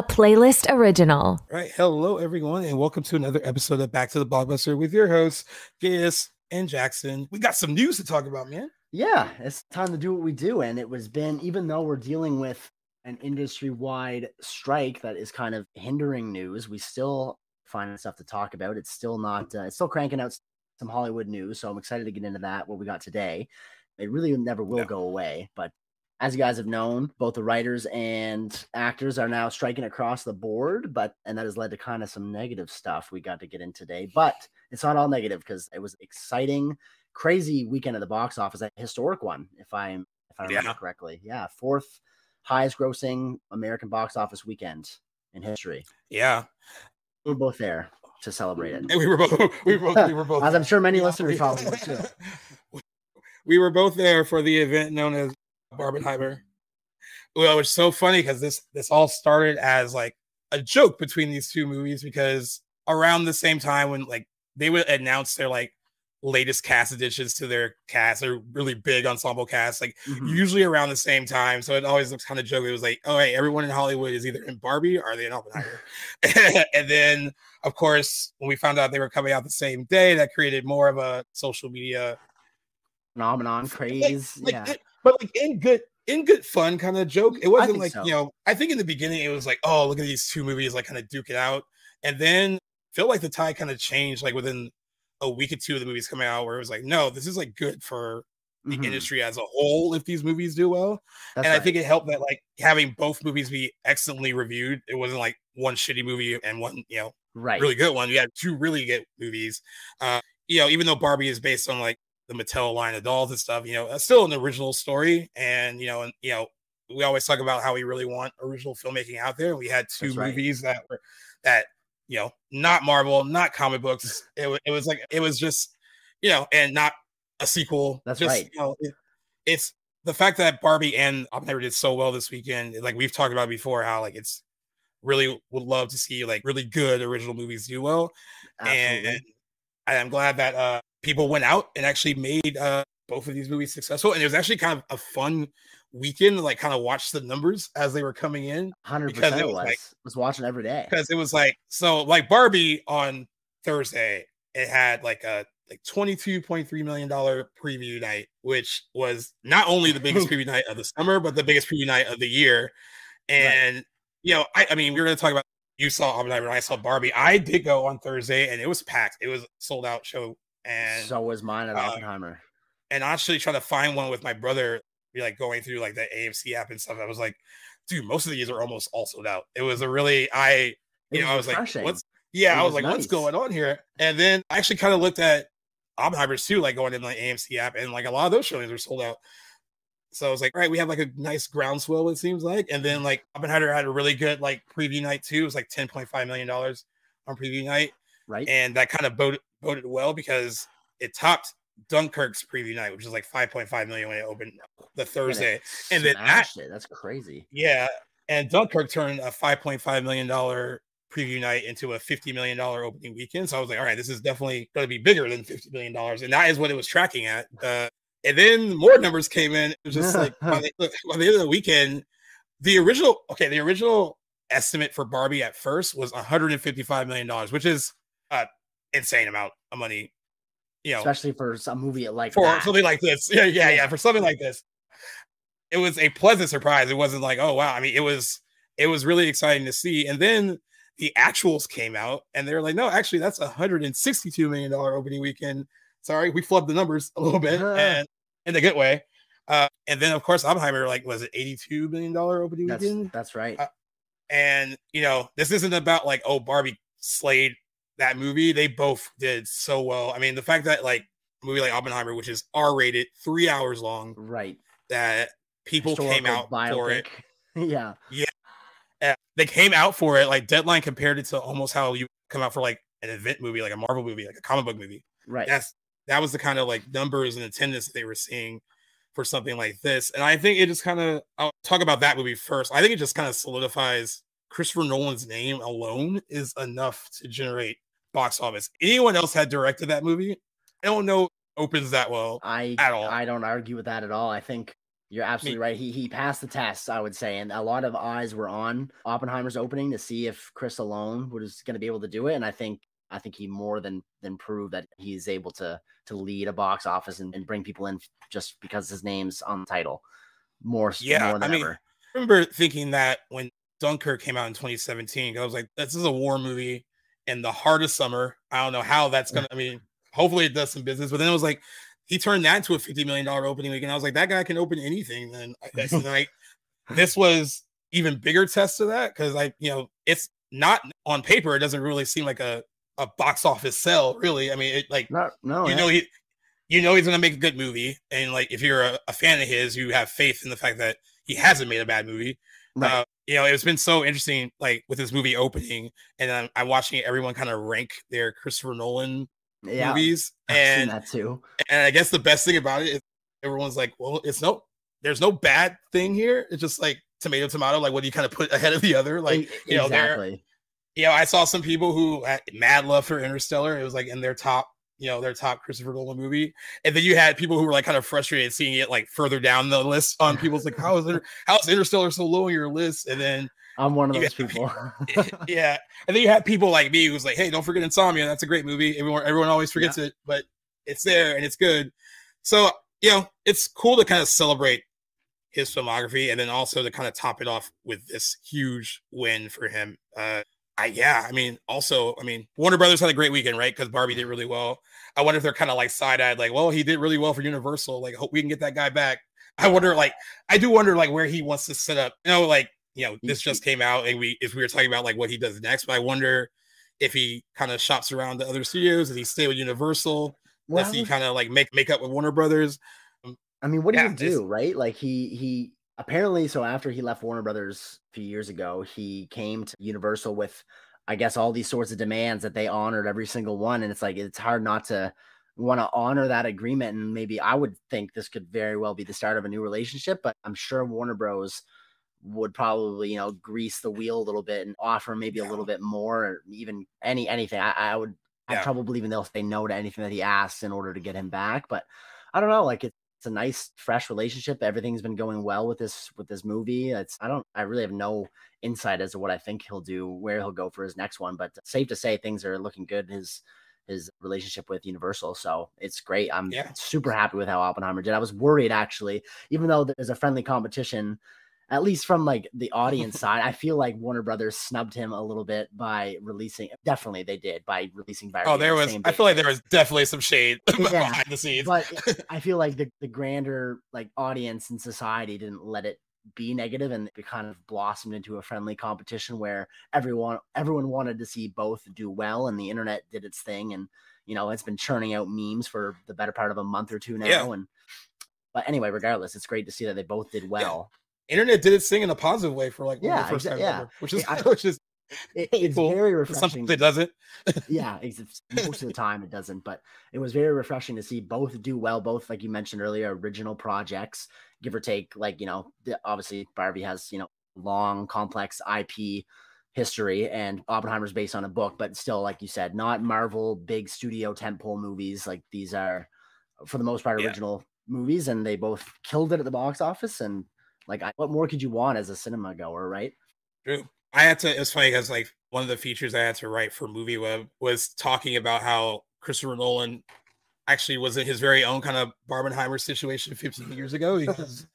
a playlist original. All right. Hello, everyone, and welcome to another episode of Back to the Blockbuster with your hosts, Gaius and Jackson. We got some news to talk about, man. Yeah, it's time to do what we do. And it was been, even though we're dealing with an industry wide strike that is kind of hindering news, we still find stuff to talk about. It's still not, uh, it's still cranking out some Hollywood news. So I'm excited to get into that, what we got today. It really never will yeah. go away. But as you guys have known, both the writers and actors are now striking across the board, but and that has led to kind of some negative stuff we got to get in today. But it's not all negative because it was exciting, crazy weekend at the box office, a historic one, if I'm if I remember yeah. correctly. Yeah, fourth highest grossing American box office weekend in history. Yeah. We are both there to celebrate it. And we were both we were both we were both as I'm sure many listeners probably were too. We were both there for the event known as Barbenheimer. Well, it's so funny because this this all started as like a joke between these two movies because around the same time when like they would announce their like latest cast additions to their cast. They're really big ensemble cast, like mm-hmm. usually around the same time. So it always looks kind of joke. It was like, oh, hey, everyone in Hollywood is either in Barbie or are they in Oppenheimer? and then, of course, when we found out they were coming out the same day, that created more of a social media phenomenon craze. Like, yeah, like, but like in good. In good fun kind of joke. It wasn't like, so. you know, I think in the beginning it was like, oh, look at these two movies like kind of duke it out. And then feel like the tide kind of changed like within a week or two of the movies coming out where it was like, no, this is like good for the mm-hmm. industry as a whole if these movies do well. That's and right. I think it helped that like having both movies be excellently reviewed. It wasn't like one shitty movie and one, you know, right, really good one. You had two really good movies. Uh, you know, even though Barbie is based on like the Mattel line of dolls and stuff, you know, that's still an original story. And you know, and you know, we always talk about how we really want original filmmaking out there. We had two right. movies that were that you know, not Marvel, not comic books. It, it was like it was just, you know, and not a sequel. That's just, right. You know, it, it's the fact that Barbie and Oppenheimer did so well this weekend. Like we've talked about before, how like it's really would love to see like really good original movies do well. Absolutely. And, and I'm glad that uh people went out and actually made uh both of these movies successful. And it was actually kind of a fun weekend like kind of watch the numbers as they were coming in. Hundred percent. It was, like, was watching every day because it was like so like Barbie on Thursday. It had like a like twenty two point three million dollar preview night, which was not only the biggest preview night of the summer, but the biggest preview night of the year. And right. you know, I, I mean, we are going to talk about you saw Oppenheimer and I saw Barbie. I did go on Thursday and it was packed. It was sold out show. And so was mine at uh, Oppenheimer. And actually trying to find one with my brother be like going through like the AMC app and stuff. I was like, dude, most of these are almost all sold out. It was a really I you know, I was refreshing. like, what's yeah, it I was, was like, nice. what's going on here? And then I actually kind of looked at Oppenheimer's too, like going in the AMC app, and like a lot of those showings were sold out. So I was like, all right, we have like a nice groundswell, it seems like. And then like Oppenheimer had a really good like preview night too. It was like $10.5 million on preview night. Right. And that kind of boded, boded well because it topped Dunkirk's preview night, which is like 5.5 million when it opened the Thursday. And, then that, it. that's crazy. Yeah. And Dunkirk turned a 5.5 million dollar preview night into a 50 million dollar opening weekend. So I was like, all right, this is definitely going to be bigger than 50 million dollars. And that is what it was tracking at. Uh, and then more numbers came in. It was just like by the, by the end of the weekend, the original, okay, the original estimate for Barbie at first was 155 million dollars, which is insane amount of money you know, especially for a movie like for that. something like this. Yeah, yeah, yeah. For something like this, it was a pleasant surprise. It wasn't like, oh wow. I mean, it was it was really exciting to see. And then the actuals came out, and they were like, no, actually, that's a hundred and sixty-two million dollar opening weekend. Sorry, we flubbed the numbers a little bit, and in a good way. Uh, and then of course Oppenheimer, like, was it eighty-two million dollar opening that's, weekend? That's right. Uh, and you know, this isn't about like, oh, Barbie slayed that movie, they both did so well. I mean, the fact that like a movie like Oppenheimer, which is R rated, three hours long, right? That people Historical came out biopic. for it. yeah, yeah, they came out for it. Like Deadline compared it to almost how you come out for like an event movie, like a Marvel movie, like a comic book movie. Right. That's that was the kind of like numbers and attendance that they were seeing for something like this. And I think it just kind of I'll talk about that movie first. I think it just kind of solidifies Christopher Nolan's name alone is enough to generate box office. Anyone else had directed that movie? I don't know opens that well I at all. I don't argue with that at all. I think You're absolutely right. He he passed the test, I would say, and a lot of eyes were on Oppenheimer's opening to see if Chris alone was going to be able to do it. And I think I think he more than than proved that he is able to to lead a box office and, and bring people in just because his name's on the title. More, yeah. More I mean, ever. I remember thinking that when Dunkirk came out in 2017, I was like, this is a war movie in the heart of summer. I don't know how that's gonna. I mean, hopefully it does some business. But then it was like he turned that into a $50 million opening week, and I was like, that guy can open anything. Then like, this was even bigger test of that because I, you know, it's not on paper. It doesn't really seem like a, a box office sell, really. I mean, it like, no, no, you know, he, you know, he's going to make a good movie. And like, if you're a, a, fan of his, you have faith in the fact that he hasn't made a bad movie. Right. Uh, you know, it's been so interesting, like with this movie opening, and I'm, I'm watching everyone kind of rank their Christopher Nolan yeah, movies. I've and that too. And I guess the best thing about it is everyone's like, well, it's no, there's no bad thing here. It's just like tomato, tomato. Like, what do you kind of put ahead of the other? Like, you know, exactly. You know, I saw some people who had mad love for Interstellar. It was like in their top, you know, their top Christopher Nolan movie. And then you had people who were like kind of frustrated seeing it like further down the list on people's like, how is it, how is Interstellar so low on your list? And then I'm one of those people. yeah. And then you have people like me who's like, hey, don't forget Insomnia. That's a great movie. Everyone, everyone always forgets yeah. it, but it's there and it's good. So, you know, it's cool to kind of celebrate his filmography and then also to kind of top it off with this huge win for him. Uh, I, yeah, I mean, also, I mean, Warner Brothers had a great weekend, right? Because Barbie did really well. I wonder if they're kind of like side eyed, like, well, he did really well for Universal. Like, hope we can get that guy back. I wonder, like, I do wonder, like, where he wants to set up. You know, like, you know, this just came out, and we if we were talking about like what he does next, but I wonder if he kind of shops around the other studios, does he stay with Universal? Well, does he kind of like make make up with Warner Brothers? I mean, what do yeah, you do, right? Like he he apparently so after he left Warner Brothers a few years ago, he came to Universal with I guess all these sorts of demands that they honored every single one. And it's like it's hard not to want to honor that agreement. And maybe I would think this could very well be the start of a new relationship, but I'm sure Warner Bros would probably you know grease the wheel a little bit and offer maybe a little bit more or even any anything i, I would yeah. have trouble believing they'll say no to anything that he asks in order to get him back but i don't know like it's it's a nice fresh relationship everything's been going well with this with this movie it's i don't i really have no insight as to what i think he'll do where he'll go for his next one but safe to say things are looking good his his relationship with Universal. So it's great. I'm yeah. super happy with how Oppenheimer did. I was worried actually, even though there's a friendly competition at least from like the audience side, I feel like Warner Brothers snubbed him a little bit by releasing. Definitely, they did by releasing. Barbie oh, there was. I feel like there was definitely some shade yeah, behind the scenes. but I feel like the the grander like audience and society didn't let it be negative, and it kind of blossomed into a friendly competition where everyone everyone wanted to see both do well, and the internet did its thing, and you know it's been churning out memes for the better part of a month or two now, yeah. and. But anyway, regardless, it's great to see that they both did well. Internet did its thing in a positive way for like yeah, first exa- yeah. Ever, which is I, which is it, it's cool. very refreshing. It doesn't. yeah, most of the time it doesn't, but it was very refreshing to see both do well. Both, like you mentioned earlier, original projects, give or take. Like you know, obviously Barbie has you know long, complex IP history, and Oppenheimer's based on a book, but still, like you said, not Marvel big studio tentpole movies. Like these are, for the most part, original yeah. movies, and they both killed it at the box office and like, I, what more could you want as a cinema goer, right? True. I had to. It's funny because like one of the features I had to write for MovieWeb was talking about how Christopher Nolan actually was in his very own kind of Barbenheimer situation 15 years ago because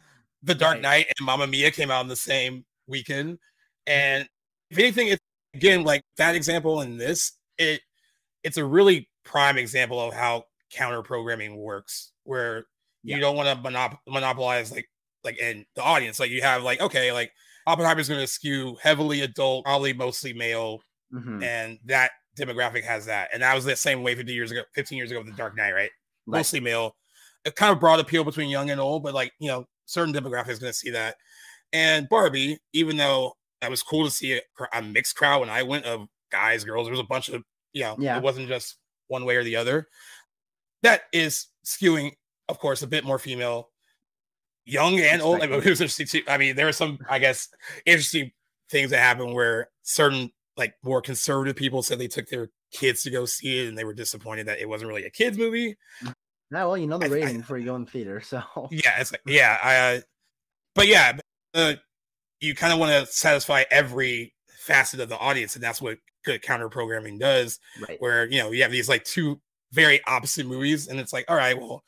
The Dark Knight and Mamma Mia came out in the same weekend. Mm-hmm. And if anything, it's again like that example in this, it it's a really prime example of how counter programming works, where yeah. you don't want to monop- monopolize like like in the audience. Like you have like okay, like Oppenheimer's going to skew heavily adult, probably mostly male, mm-hmm. and that demographic has that. And that was the same way 50 years ago, 15 years ago with the Dark Knight, right? right. Mostly male. It kind of broad appeal between young and old, but like you know, certain demographics going to see that. And Barbie, even though that was cool to see a, a mixed crowd when I went of guys, girls, there was a bunch of you know, yeah. it wasn't just one way or the other. That is skewing, of course, a bit more female young and old. I mean, it was interesting too. I mean, there are some, I guess, interesting things that happened where certain like more conservative people said they took their kids to go see it and they were disappointed that it wasn't really a kids movie. Yeah, well, you know the rating I, before you go in the theater, so yeah, it's like yeah, I uh, but yeah, uh, you kind of want to satisfy every facet of the audience, and that's what good counter programming does. Right. Where you know you have these like two very opposite movies, and it's like, all right, well,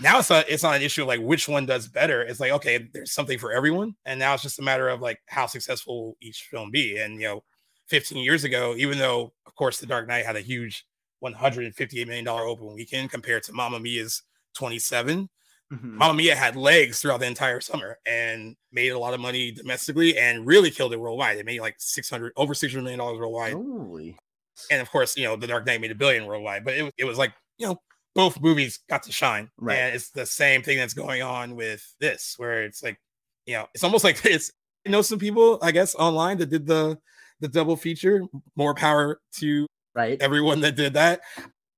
now it's not it's not an issue of like which one does better. It's like okay, there's something for everyone, and now it's just a matter of like how successful each film be. And you know, 15 years ago, even though of course The Dark Knight had a huge 158 million dollar open weekend compared to Mamma Mia's 27. Mhm. Mamma Mia had legs throughout the entire summer and made a lot of money domestically and really killed it worldwide. It made like 600 over 600 million dollars worldwide. Holy. And of course, you know, The Dark Knight made a billion worldwide, but it, it was like, you know, both movies got to shine. Right. And it's the same thing that's going on with this, where it's like, you know, it's almost like it's, I know some people, I guess, online that did the the double feature. More power to Right. everyone that did that.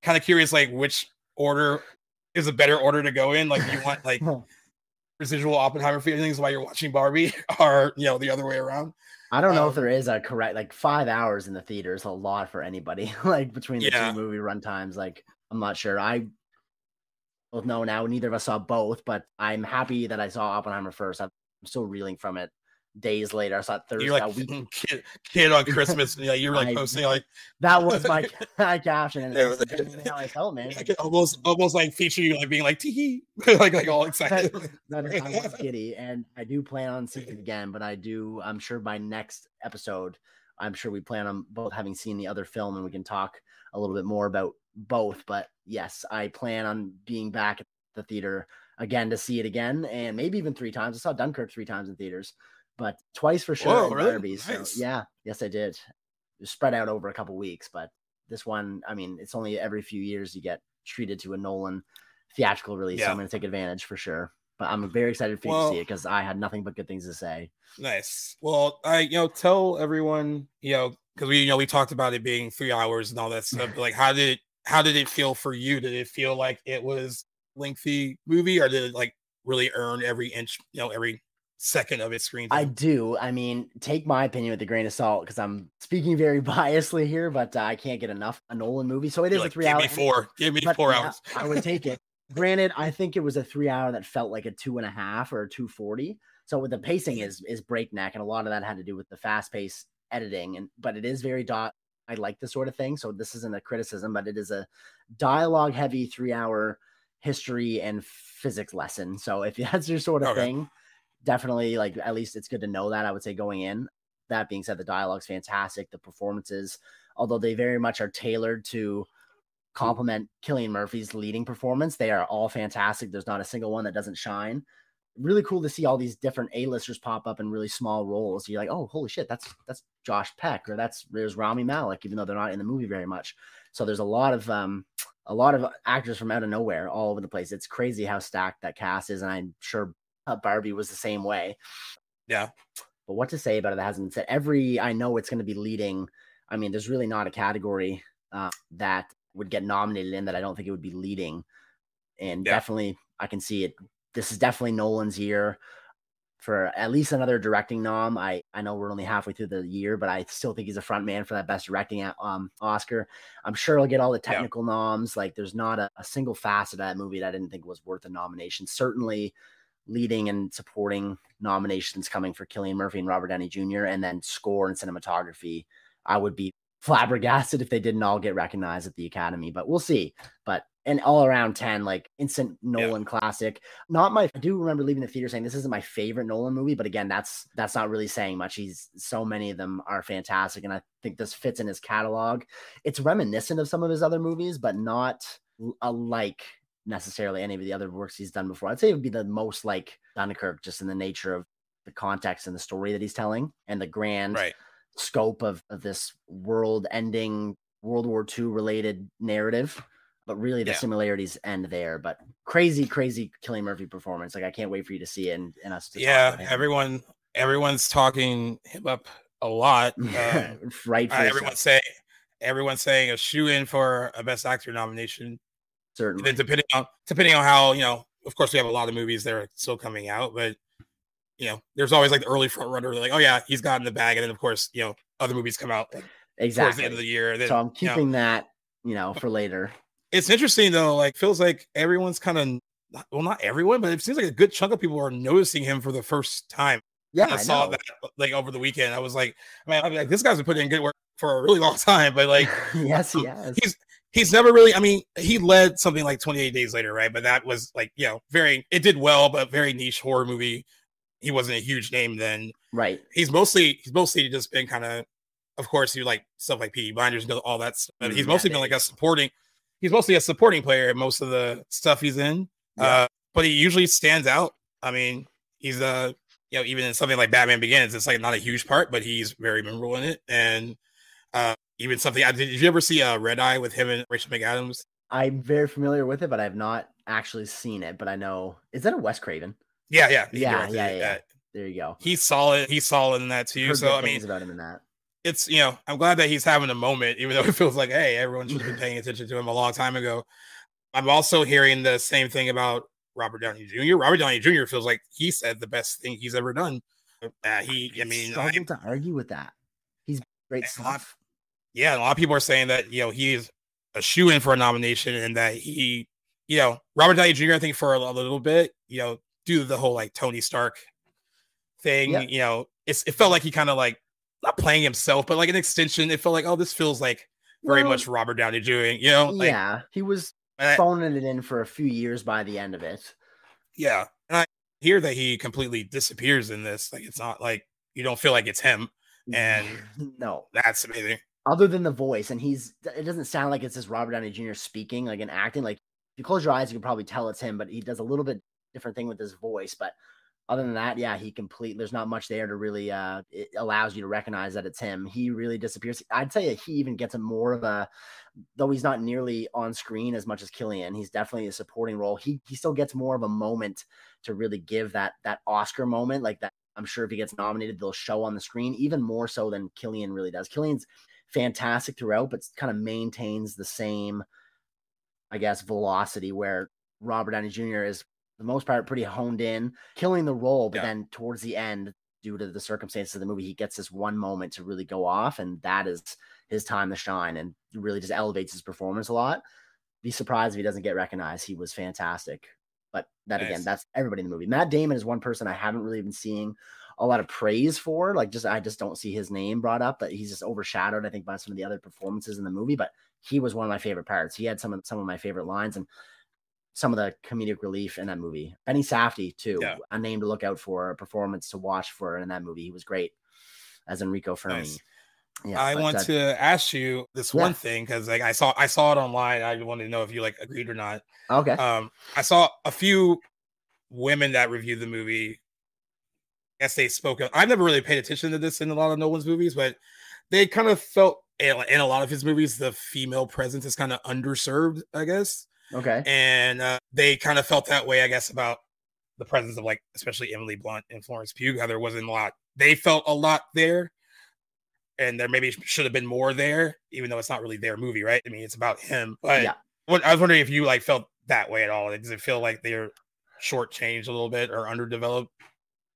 Kind of curious, like which order is a better order to go in? Like, you want like residual Oppenheimer feelings while you're watching Barbie, or you know, the other way around? I don't know if Um, there is a correct like five hours in the theater is a lot for anybody. like between the Yeah. two movie run times, like I'm not sure. I both know now. Neither of us saw both, but I'm happy that I saw Oppenheimer first. I'm still reeling from it. Days later, I saw it Thursday. You're like week. kid, kid on Christmas. yeah, you're like I- posting like That was my my caption, and Yeah, that's how I felt, man. I almost almost like feature you like being like tee like like all excited. That is, I was giddy, and I do plan on seeing it again. But I do, I'm sure by next episode, I'm sure we plan on both having seen the other film, and we can talk a little bit more about both. But yes, I plan on being back at the theater again to see it again, and maybe even three times. I saw Dunkirk three times in theaters, but twice for sure. Whoa, really? Barbie. So yeah, yes, I did. It was spread out over a couple weeks, but this one, I mean, it's only every few years you get treated to a Nolan theatrical release. So I'm going to take advantage for sure. But I'm very excited for you to see it because I had nothing but good things to say. Nice. Well, I you know tell everyone you know because we you know we talked about it being three hours and all that stuff. But like, how did it how did it feel for you? Did it feel like it was lengthy movie, or did it like really earn every inch, you know, every second of its screen? Time? I do. I mean, take my opinion with a grain of salt because I'm speaking very biasly here, but uh, I can't get enough a Nolan movie. So it is You're a like, three give hour. me four, give me four hours. I would take it. Granted, I think it was a three hour that felt like a two and a half or a two forty. So with the pacing is is breakneck, and a lot of that had to do with the fast pace editing. And but it is very dot. I like this sort of thing. So this isn't a criticism, but it is a dialogue heavy three hour history and physics lesson. So if that's your sort of Okay. thing, definitely like at least it's good to know that. I would say going in. That being said, the dialogue's fantastic. The performances, although they very much are tailored to hmm. complement Cillian Murphy's leading performance. They are all fantastic. There's not a single one that doesn't shine. Really cool to see all these different A-listers pop up in really small roles. You're like, oh, holy shit, that's that's Josh Peck or that's there's Rami Malek, even though they're not in the movie very much. So there's a lot of um a lot of actors from out of nowhere all over the place. It's crazy how stacked that cast is, and I'm sure uh, Barbie was the same way. Yeah. But what to say about it that hasn't been said? Every I know it's going to be leading. I mean, there's really not a category uh, that would get nominated in that I don't think it would be leading. And Yeah. definitely, I can see it. This is definitely Nolan's year for at least another directing nom. I I know we're only halfway through the year, but I still think he's a front man for that best directing um Oscar. I'm sure he'll get all the Yeah. technical noms. Like, there's not a, a single facet of that movie that I didn't think was worth a nomination. Certainly, leading and supporting nominations coming for Cillian Murphy and Robert Downey Jr. and then score and cinematography. I would be flabbergasted if they didn't all get recognized at the Academy, but we'll see. But an all around 10, like instant Nolan classic. Not my I do remember leaving the theater saying this isn't my favorite Nolan movie, but again, that's that's not really saying much. He's so many of them are fantastic, and I think this fits in his catalog. It's reminiscent of some of his other movies, but not alike necessarily any of the other works he's done before. I'd say it would be the most like Dunkirk, just in the nature of the context and the story that he's telling and the grand Right. scope of, of this world ending World War II related narrative. But really, the Yeah. similarities end there. But crazy, crazy Cillian Murphy performance. Like, I can't wait for you to see it and, and us to Yeah. Everyone, everyone's talking him up a lot. Um, right uh, everyone's saying, everyone's saying a shoe in for a best actor nomination. Certainly. depending on depending on how you know, of course, we have a lot of movies that are still coming out, but you know, there's always like the early front runner, like, oh yeah, he's got in the bag, and then of course, you know, other movies come out like, towards the Exactly. end of the year. Then, so I'm you know, keeping that, you know, for later. It's interesting though. Like, feels like everyone's kind of well, not everyone, but it seems like a good chunk of people are noticing him for the first time. Yeah, I, I saw know. that like over the weekend. I was like, I mean, I'm like this guy's been putting in good work for a really long time, but like yes, he has. he's he's never really. I mean, he led something like 28 Days Later, right? But that was like you know very it did well, but very niche horror movie. He wasn't a huge name then. right. He's mostly he's mostly just been kind of, of course, you like stuff like Peaky Blinders and all that stuff. But he's Mm, mostly yeah, been like a supporting. He's mostly a supporting player in most of the stuff he's in. Yeah. Uh, but he usually stands out. I mean, he's uh you know, even in something like Batman Begins, it's like not a huge part, but he's very memorable in it. And uh even something I did you ever see uh Red Eye with him and Rachel McAdams? I'm very familiar with it, but I've not actually seen it. But I know is that a Wes Craven? Yeah, yeah. Yeah, yeah, yeah. Uh, There you go. he's solid. He's solid in that too. Heard so I mean, about him in that. It's you know, I'm glad that he's having a moment, even though it feels like, hey, everyone should have been paying attention to him a long time ago. I'm also hearing the same thing about Robert Downey Jr. Robert Downey Jr. feels like he said the best thing he's ever done. Uh, he, I mean, I, to argue with that. He's great And a lot- stuff. yeah, a lot of people are saying that you know he's a shoe in for a nomination, and that he, you know, Robert Downey Jr. I think for a, a little bit, you know, due to the whole like Tony Stark thing, Yeah. you know, it's it felt like he kind of like not playing himself, but like an extension. It felt like, oh, this feels like very Well, much Robert Downey Jr. You know, like yeah, he was and I- phoning it in for a few years by the end of it. yeah, and I hear that he completely disappears in this. Like it's not like you don't feel like it's him. And- no, That's amazing. other than the voice, and he's it doesn't sound like it's just Robert Downey Jr. speaking, like and acting. Like if you close your eyes, you can probably tell it's him, but he does a little bit different thing with his voice. But other than that, yeah, he complete. There's not much there to really. uh It allows you to recognize that it's him. He really disappears. I'd say he even gets a more of a, though he's not nearly on screen as much as Cillian. He's definitely a supporting role. He he still gets more of a moment to really give that that Oscar moment, like that. I'm sure if he gets nominated, they'll show on the screen even more so than Cillian really does. Cillian's fantastic throughout, but kind of maintains the same, I guess, velocity where Robert Downey Jr. is, the most part, pretty honed in, killing the role. But Yeah. then towards the end, due to the circumstances of the movie, he gets this one moment to really go off, and that is his time to shine and really just elevates his performance a lot. Be surprised if he doesn't get recognized. He was fantastic. But that again, that's everybody in the movie. Matt Damon is one person I haven't really been seeing a lot of praise for. Like, just I just don't see his name brought up, but he's just overshadowed, I think, by some of the other performances in the movie. But he was one of my favorite parts. He had some of some of my favorite lines and some of the comedic relief in that movie. Benny Safdie, too, Yeah. a name to look out for, a performance to watch for in that movie. He was great as Enrico Fermi. Nice. Yeah, I want that- to ask you this Yeah. one thing because like I saw I saw it online. I wanted to know if you like agreed or not. Okay. Um, I saw a few women that reviewed the movie. I guess they spoke. I've never really paid attention to this in a lot of Nolan's movies, but they kind of felt in a lot of his movies the female presence is kind of underserved. I guess, okay. and uh, they kind of felt that way. I guess about the presence of like especially Emily Blunt and Florence Pugh. How there wasn't a lot. They felt a lot there, and there maybe should have been more there, even though it's not really their movie, right? I mean, it's about him. But Yeah. what I was wondering if you like felt that way at all. Does it feel like they're shortchanged a little bit or underdeveloped?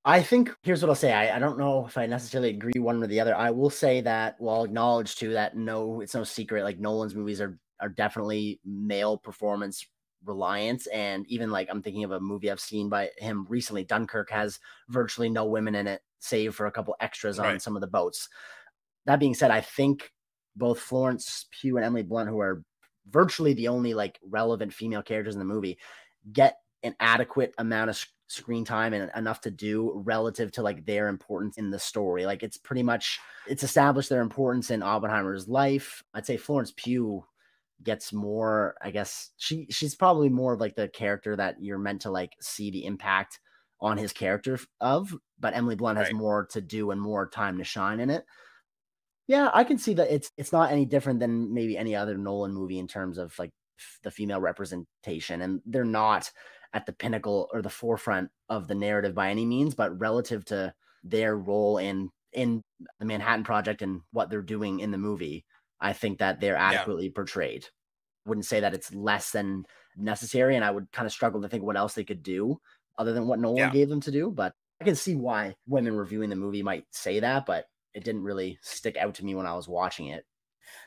I think here's what I'll say. I, I don't know if I necessarily agree one or the other. I will say that, well, I'll acknowledge too that no, it's no secret. Like Nolan's movies are are definitely male performance reliance and even like I'm thinking of a movie I've seen by him recently. Dunkirk has virtually no women in it, save for a couple extras on Right. some of the boats. That being said, I think both Florence Pugh and Emily Blunt, who are virtually the only like relevant female characters in the movie, get an adequate amount of sc- screen time and enough to do relative to like their importance in the story. Like it's pretty much it's established their importance in Oppenheimer's life. I'd say Florence Pugh gets more, I guess she she's probably more of like the character that you're meant to like see the impact on his character of, but Emily Blunt has Right. more to do and more time to shine in it. Yeah, I can see that it's it's not any different than maybe any other Nolan movie in terms of like f- the female representation and they're not at the pinnacle or the forefront of the narrative by any means, but relative to their role in in the Manhattan Project and what they're doing in the movie, I think that they're adequately portrayed. Wouldn't say that it's less than necessary, and I would kind of struggle to think what else they could do other than what Nolan Yeah. gave them to do. But I can see why women reviewing the movie might say that, but it didn't really stick out to me when I was watching it.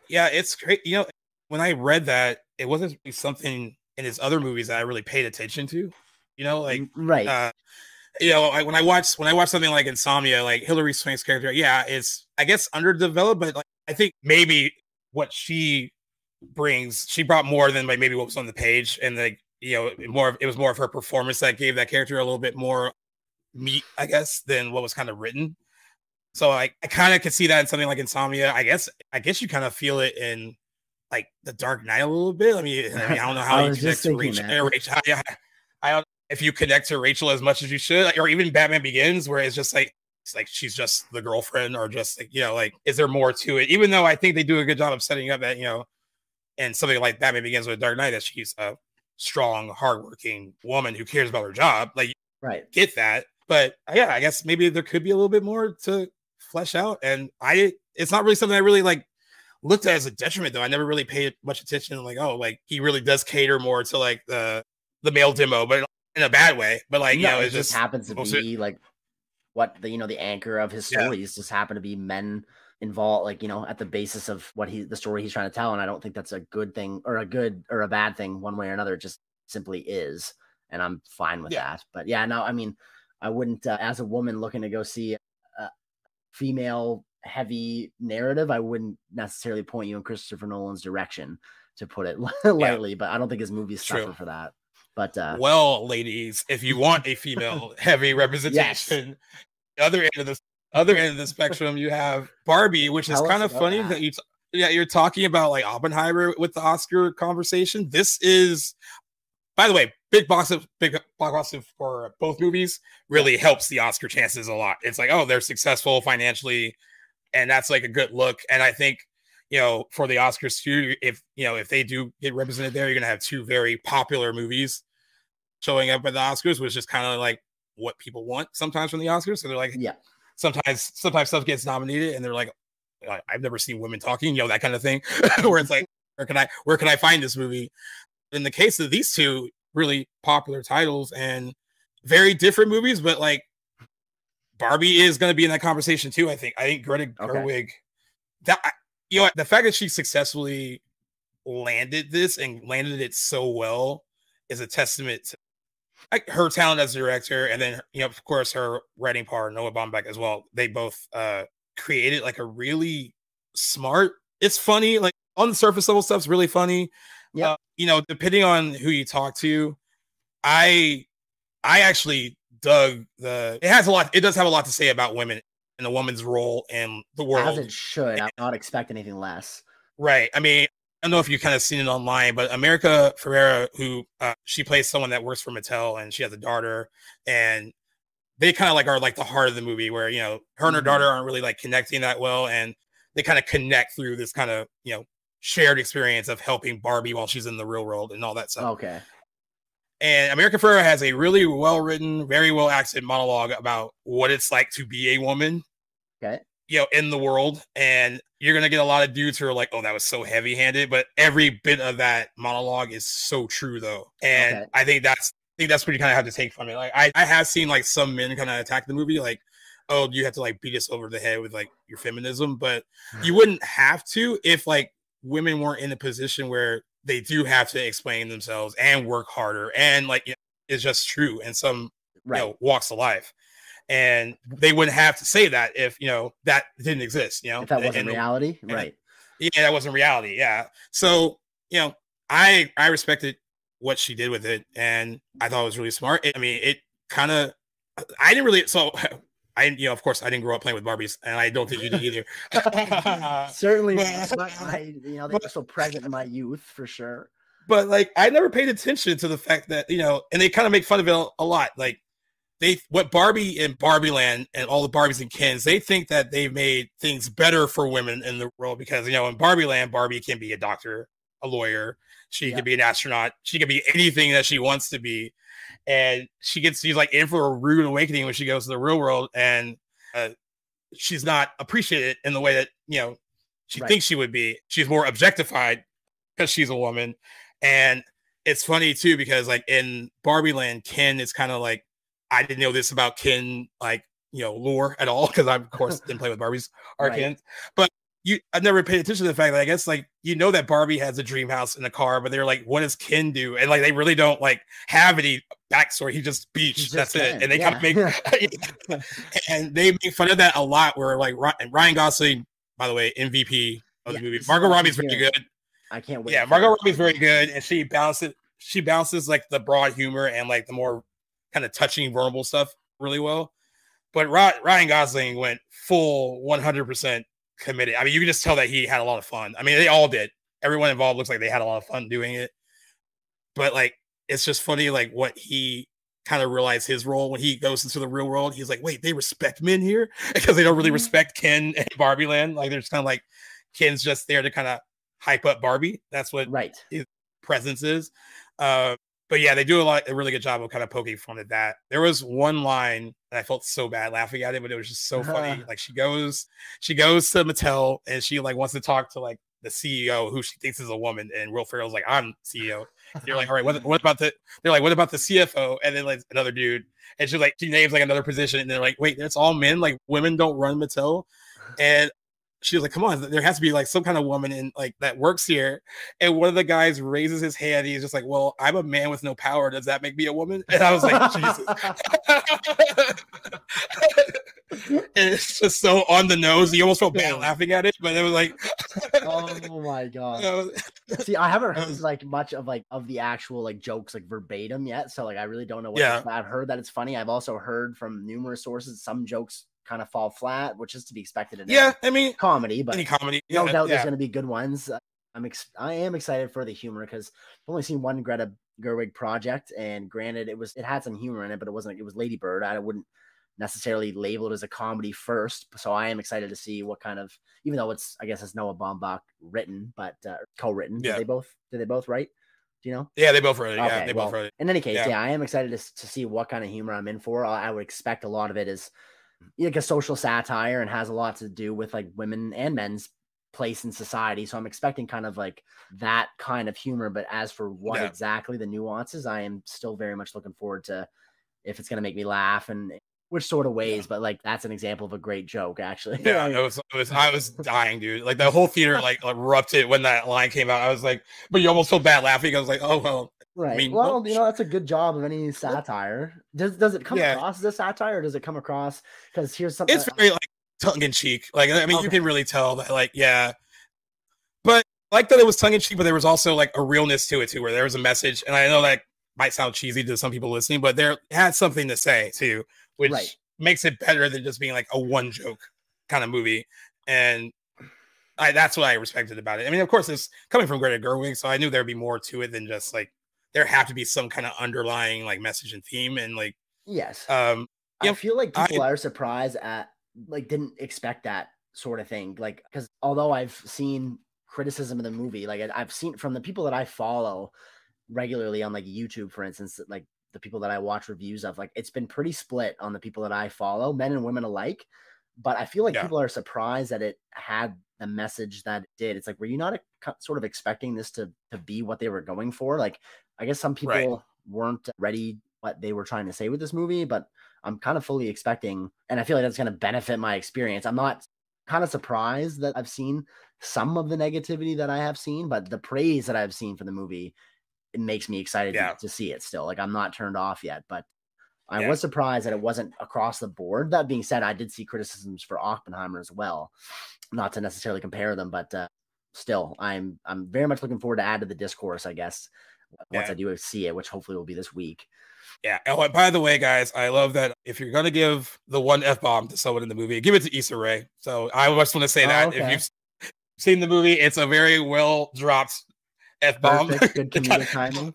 Yeah, it's great. You know, when I read that, it wasn't something in his other movies that I really paid attention to. You know, like right. Uh, you know, I, when I watch when I watch something like Insomnia, like Hilary Swank's character, yeah, it's I guess underdeveloped, but like I think maybe what she brings, she brought more than like maybe what was on the page, and like you know, more of, it was more of her performance that gave that character a little bit more meat, I guess, than what was kind of written. So I, I kind of could see that in something like Insomnia. I guess I guess you kind of feel it in like the Dark Knight a little bit. I mean, I, mean, I don't know how you connect to Rachel. Rachel I, I don't if you connect to Rachel as much as you should, or even Batman Begins, where it's just like it's like she's just the girlfriend, or just like you know, like is there more to it? Even though I think they do a good job of setting up that you know, and something like Batman Begins with Dark Knight that she's a strong, hardworking woman who cares about her job. Like, right, get that. But uh, yeah, I guess maybe there could be a little bit more to flesh out. And I, it's not really something I really like looked at as a detriment though. I never really paid much attention. Like, oh, like he really does cater more to like the the male demo, but in a bad way. But like, no, you know, it, just, happens to be like what the you know the anchor of his stories yeah. just happen to be men involved like you know at the basis of what he the story he's trying to tell and i don't think that's a good thing or a good or a bad thing one way or another it just simply is and i'm fine with yeah. that but yeah no i mean i wouldn't uh, as a woman looking to go see a female heavy narrative i wouldn't necessarily point you in christopher nolan's direction to put it lightly yeah. but i don't think his movies suffer for that but uh, well, ladies, if you want a female heavy representation, yes. the other end of the other end of the spectrum, you have Barbie, which is kind of funny that. that you. T- yeah, you're talking about like Oppenheimer with the Oscar conversation. This is, by the way, big box of big box of for both movies really helps the Oscar chances a lot. It's like, oh, they're successful financially, and that's like a good look. And I think you know, for the Oscars too, if you know, if they do get represented there, you're gonna have two very popular movies showing up at the Oscars, which is kind of like what people want sometimes from the Oscars. So they're like, yeah, sometimes sometimes stuff gets nominated and they're like, I've never seen women talking, you know, that kind of thing. where it's like, where can I where can I find this movie? In the case of these two really popular titles and very different movies, but like Barbie is going to be in that conversation too. I think. I think Greta okay. Gerwig. That you know the fact that she successfully landed this and landed it so well is a testament to like her talent as a director, and then you know, of course, her writing part, Noah Baumbach as well. They both uh created like a really smart. It's funny, like on the surface level stuff's really funny. Yeah, uh, you know, depending on who you talk to, I I actually dug the. It has a lot. It does have a lot to say about women and a woman's role in the world. As it should. I not expect anything less. Right. I mean, don't know if you kind of seen it online, but America Ferrera, who uh, she plays someone that works for Mattel and she has a daughter, and they kind of like are like the heart of the movie where you know her and her mm-hmm. daughter aren't really like connecting that well, and they kind of connect through this kind of you know shared experience of helping Barbie while she's in the real world and all that stuff. Okay. And America Ferrera has a really well written, very well acted monologue about what it's like to be a woman. Okay you know, in the world. And you're gonna get a lot of dudes who are like, "Oh, that was so heavy-handed," but every bit of that monologue is so true, though. And okay. I think that's I think that's what you kind of have to take from it. Like, I, I have seen like some men kind of attack the movie, like, "Oh, you have to like beat us over the head with like your feminism," but you mm-hmm. wouldn't have to if like women weren't in a position where they do have to explain themselves and work harder and like you know, it's just true in some right. you know walks of life and they wouldn't have to say that if you know that didn't exist you know if that wasn't and, reality and, right yeah that wasn't reality yeah so you know i i respected what she did with it and i thought it was really smart it, i mean it kind of i didn't really so I, you know, of course, I didn't grow up playing with Barbies, and I don't think you did either. Certainly, but, I, you know, they were so present in my youth for sure. But like, I never paid attention to the fact that you know, and they kind of make fun of it a lot. Like, they what Barbie and Barbie Land and all the Barbies and Kens, they think that they've made things better for women in the world because you know in Barbie Land, Barbie can be a doctor, a lawyer, she yeah. can be an astronaut, she can be anything that she wants to be, and she gets she's like in for a rude awakening when she goes to the real world, and uh, she's not appreciated in the way that you know she right. thinks she would be. She's more objectified because she's a woman, and it's funny too because like in Barbie Land, Ken is kind of like I didn't know this about Ken, like you know, lore at all because I of course didn't play with Barbies or right. Ken. But you I never paid attention to the fact that I guess like you know that Barbie has a dream house in a car, but they're like, what does Ken do? And like they really don't like have any backstory. He just beach. That's it. And they yeah. kind of make and they make fun of that a lot. Where like Ryan Gosling, by the way, MVP of the movie. Margot Robbie's very good. I can't wait. Yeah, Margot Robbie's very good, and she balances she balances like the broad humor and like the more kind of touching, vulnerable stuff really well. But Ryan Gosling went full 100% committed. I mean, you can just tell that he had a lot of fun. I mean, they all did. Everyone involved looks like they had a lot of fun doing it. But like, it's just funny, like what he kind of realized his role when he goes into the real world. He's like, wait, they respect men here because they don't really mm-hmm. respect Ken and Barbie Land. Like, they're just kind of like Ken's just there to kind of hype up Barbie. That's what right his presence is. Uh, but yeah, they do a lot a really good job of kind of poking fun at that. There was one line and I felt so bad laughing at it, but it was just so funny. Uh-huh. Like she goes, she goes to Mattel and she like wants to talk to like the CEO who she thinks is a woman, and Will Ferrell's like, I'm CEO. And you're like, all right, what, what about the? They're like, what about the CFO? And then like another dude, and she's like, she names like another position, and they're like, wait, that's all men. Like women don't run Mattel. And she was like, "Come on, there has to be like some kind of woman in like that works here." And one of the guys raises his hand. He's just like, "Well, I'm a man with no power. Does that make me a woman?" And I was like, "Jesus." and it's just so on the nose. He almost felt bad laughing at it, but it was like, "Oh my god!" See, I haven't heard like much of like of the actual like jokes like verbatim yet, so like I really don't know what. Yeah. I've heard that it's funny. I've also heard from numerous sources some jokes kind of fall flat, which is to be expected in yeah, I mean comedy, but any comedy, no yeah, doubt yeah. there's going to be good ones. I'm ex- I am excited for the humor because I've only seen one Greta Gerwig project, and granted, it was it had some humor in it, but it wasn't. It was Lady Bird. I wouldn't necessarily label it as a comedy first, so I am excited to see what kind of, even though it's I guess it's Noah Baumbach written, but uh, co-written. Yeah. Did they both? Did they both write? Do you know? Yeah, they both wrote it. Okay, yeah, they well, both wrote it. In any case, yeah. yeah, I am excited to, to see what kind of humor I'm in for. I, I would expect a lot of it is like a social satire and has a lot to do with like women and men's place in society. So I'm expecting kind of like that kind of humor. But as for what yeah. exactly the nuances, I am still very much looking forward to if it's going to make me laugh and which sort of ways. Yeah. But like that's an example of a great joke, actually. Yeah, it was, it was I was dying, dude. Like the whole theater like erupted when that line came out. I was like, but you almost felt bad laughing. I was like, oh well, Right. I mean, well, you know, that's a good job of any satire. Does does it come yeah. across as a satire, or does it come across because here's something? It's very like tongue in cheek. Like I mean, okay. you can really tell that. Like yeah, but like that it was tongue in cheek, but there was also like a realness to it too, where there was a message. And I know that might sound cheesy to some people listening, but there had something to say too, which right. makes it better than just being like a one joke kind of movie. And I, that's what I respected about it. I mean, of course, it's coming from Greta Gerwig, so I knew there'd be more to it than just like there have to be some kind of underlying like message and theme and like yes um i know, feel like people I, are surprised at like didn't expect that sort of thing like because although i've seen criticism of the movie like i've seen from the people that i follow regularly on like youtube for instance like the people that i watch reviews of like it's been pretty split on the people that i follow men and women alike but i feel like yeah. people are surprised that it had the message that it did it's like were you not a, sort of expecting this to to be what they were going for like I guess some people right. weren't ready what they were trying to say with this movie, but I'm kind of fully expecting, and I feel like that's going to benefit my experience. I'm not kind of surprised that I've seen some of the negativity that I have seen, but the praise that I've seen for the movie, it makes me excited yeah. to, to, see it still. Like I'm not turned off yet, but I yeah. was surprised that it wasn't across the board. That being said, I did see criticisms for Oppenheimer as well. Not to necessarily compare them, but uh, still, I'm I'm very much looking forward to add to the discourse, I guess, once yeah. I do see it, which hopefully will be this week. Yeah. Oh, by the way, guys, I love that if you're gonna give the one f bomb to someone in the movie, give it to Issa Rae. So I just want to say oh, that okay. if you've seen the movie, it's a very well dropped f bomb. Good comedic timing.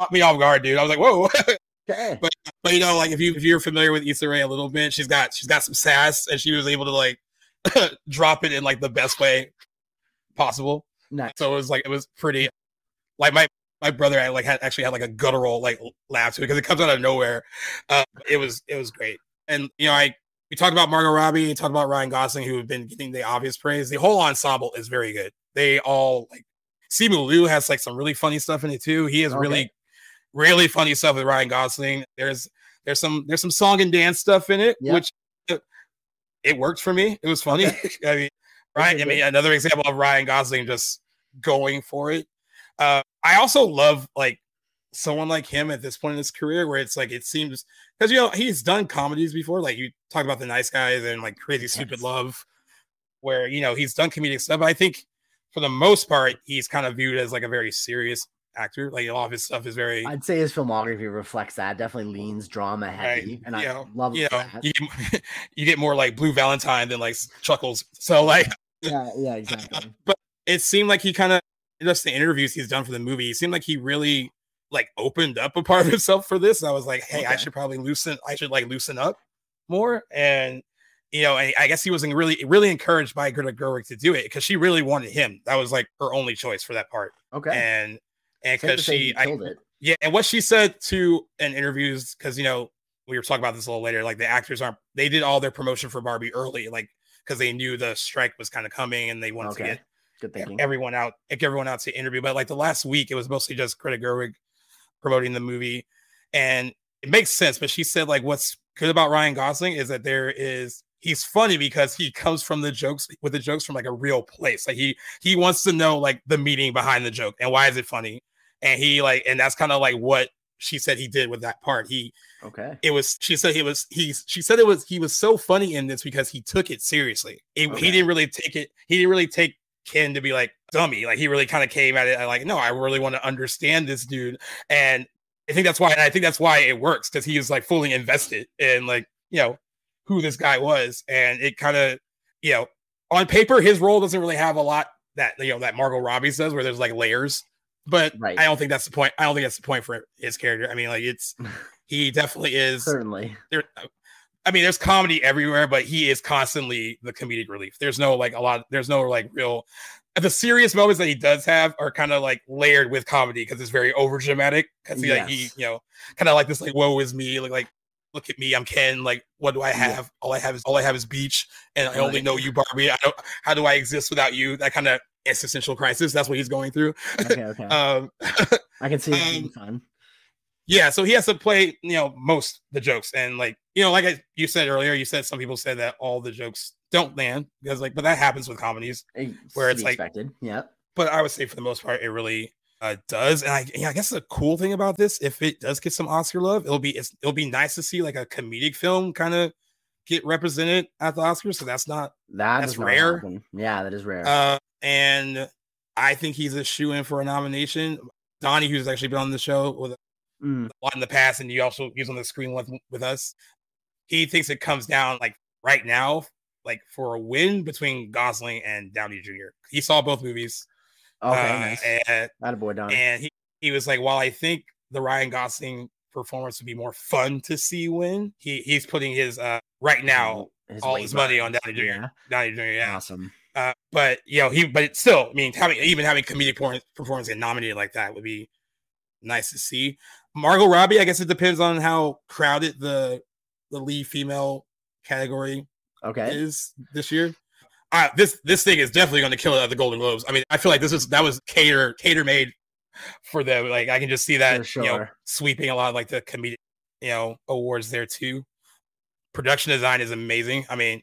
Caught me off guard, dude. I was like, whoa. Okay. But but you know, like if you if you're familiar with Issa Rae a little bit, she's got she's got some sass, and she was able to like drop it in like the best way possible. Nice. So it was like it was pretty. Like my my brother I like had actually had like a guttural like laugh to it because it comes out of nowhere. Uh, it was it was great, and you know I we talked about Margot Robbie, we talked about Ryan Gosling, who have been getting the obvious praise. The whole ensemble is very good. They all like Simu Liu has like some really funny stuff in it too. He has okay. really really funny stuff with Ryan Gosling. There's there's some there's some song and dance stuff in it, yep. which it, it, worked for me. It was funny. I mean, right? I mean, another example of Ryan Gosling just going for it. Uh, I also love like someone like him at this point in his career where it's like it seems because you know he's done comedies before, like you talk about the nice guys and like crazy stupid yes. love, where you know he's done comedic stuff. I think for the most part, he's kind of viewed as like a very serious actor. Like a lot of his stuff is very. I'd say his filmography reflects that. Definitely leans drama heavy, and you I know, love you know, you get, you get, more like Blue Valentine than like Chuckles. So like, yeah, yeah, exactly. But it seemed like he kind of just the interviews he's done for the movie. It seemed like he really like opened up a part of himself for this. I was like, hey, okay. I should probably loosen. I should like loosen up more and you know, I guess he was really, really encouraged by Greta Gerwig to do it because she really wanted him. That was like her only choice for that part. Okay. And and because she, I, yeah, and what she said to in interviews, because you know we were talking about this a little later, like the actors aren't, they did all their promotion for Barbie early, like because they knew the strike was kind of coming and they wanted okay. to get Good thinking. everyone out, get everyone out to interview. But like the last week, it was mostly just Greta Gerwig promoting the movie, and it makes sense. But she said like what's good about Ryan Gosling is that there is he's funny because he comes from the jokes with the jokes from like a real place. Like he he wants to know like the meaning behind the joke and why is it funny. And he like and that's kind of like what she said he did with that part. He okay. It was she said he was he's she said it was he was so funny in this because he took it seriously. It, okay. He didn't really take it. He didn't really take Ken to be like dummy. Like he really kind of came at it uh, like no, I really want to understand this dude. And I think that's why I think that's why it works because he is like fully invested in like you know who this guy was, and it kind of you know on paper his role doesn't really have a lot that you know that Margot Robbie says where there's like layers, but right. I don't think that's the point. I don't think that's the point for his character. I mean, like it's he definitely is certainly there. I mean, there's comedy everywhere, but he is constantly the comedic relief. There's no like a lot. There's no like real. The serious moments that he does have are kind of like layered with comedy because it's very over dramatic. Because he yes. like he you know kind of like this like woe is me like like look at me, I'm Ken. Like, what do I have? All I have is all I have is beach, and I only know you, Barbie. I don't. How do I exist without you? That kind of existential crisis. That's what he's going through. Okay, okay. um, I can see um, fun. Yeah, so he has to play, you know, most the jokes, and like, you know, like I, you said earlier, you said some people said that all the jokes don't land because, like, but that happens with comedies it's where it's like, yeah. But I would say for the most part, it really uh, does. And I, yeah, I guess the cool thing about this, if it does get some Oscar love, it'll be it'll be nice to see like a comedic film kind of get represented at the Oscars. So that's not that that's rare. Yeah, that is rare. Uh, and I think he's a shoe in for a nomination. Donnie, who's actually been on the show with mm. a lot in the past, and you also use on the screen with with us. He thinks it comes down like right now, like for a win between Gosling and Downey Jr. He saw both movies. Okay, uh, nice. And, Attaboy, Don. and he, he was like, while I think the Ryan Gosling performance would be more fun to see win, he he's putting his uh right now his all his money on Downey Jr. Yeah. Downey Jr. Yeah, awesome. Uh, but you know he, but still, I mean, having even having comedic performance get nominated like that would be nice to see. Margot Robbie, I guess it depends on how crowded the the lead female category okay is this year this this thing is definitely going to kill it at the Golden Globes. I mean, I feel like this is that was cater cater made for them. Like I can just see that sure. you know sweeping a lot of like the comedic you know awards there too. Production design is amazing. I mean,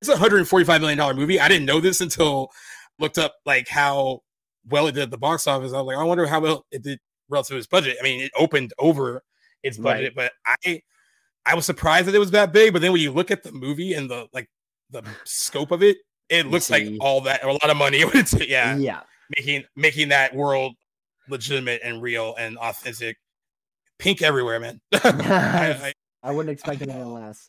it's a 145 million dollar movie. I didn't know this until looked up like how well it did at the box office. I was like, I wonder how well it did relative to its budget. I mean, it opened over its budget, right. but I I was surprised that it was that big. But then when you look at the movie and the like the scope of it, it looks like all that a lot of money. yeah, yeah, making making that world legitimate and real and authentic. Pink everywhere, man. I, I, I, wouldn't expect anything less.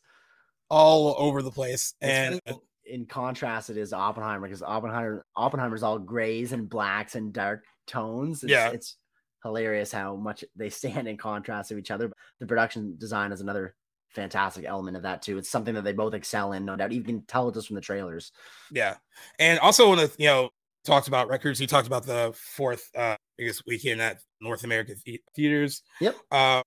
All over the place, and in contrast, it is Oppenheimer because Oppenheimer Oppenheimer's all grays and blacks and dark tones. It's, yeah, it's hilarious how much they stand in contrast to each other. The production design is another fantastic element of that too. It's something that they both excel in, no doubt. You can tell it just from the trailers. Yeah, and also when the you know talked about records, he talked about the fourth uh biggest weekend at North American theaters. Yep. Uh,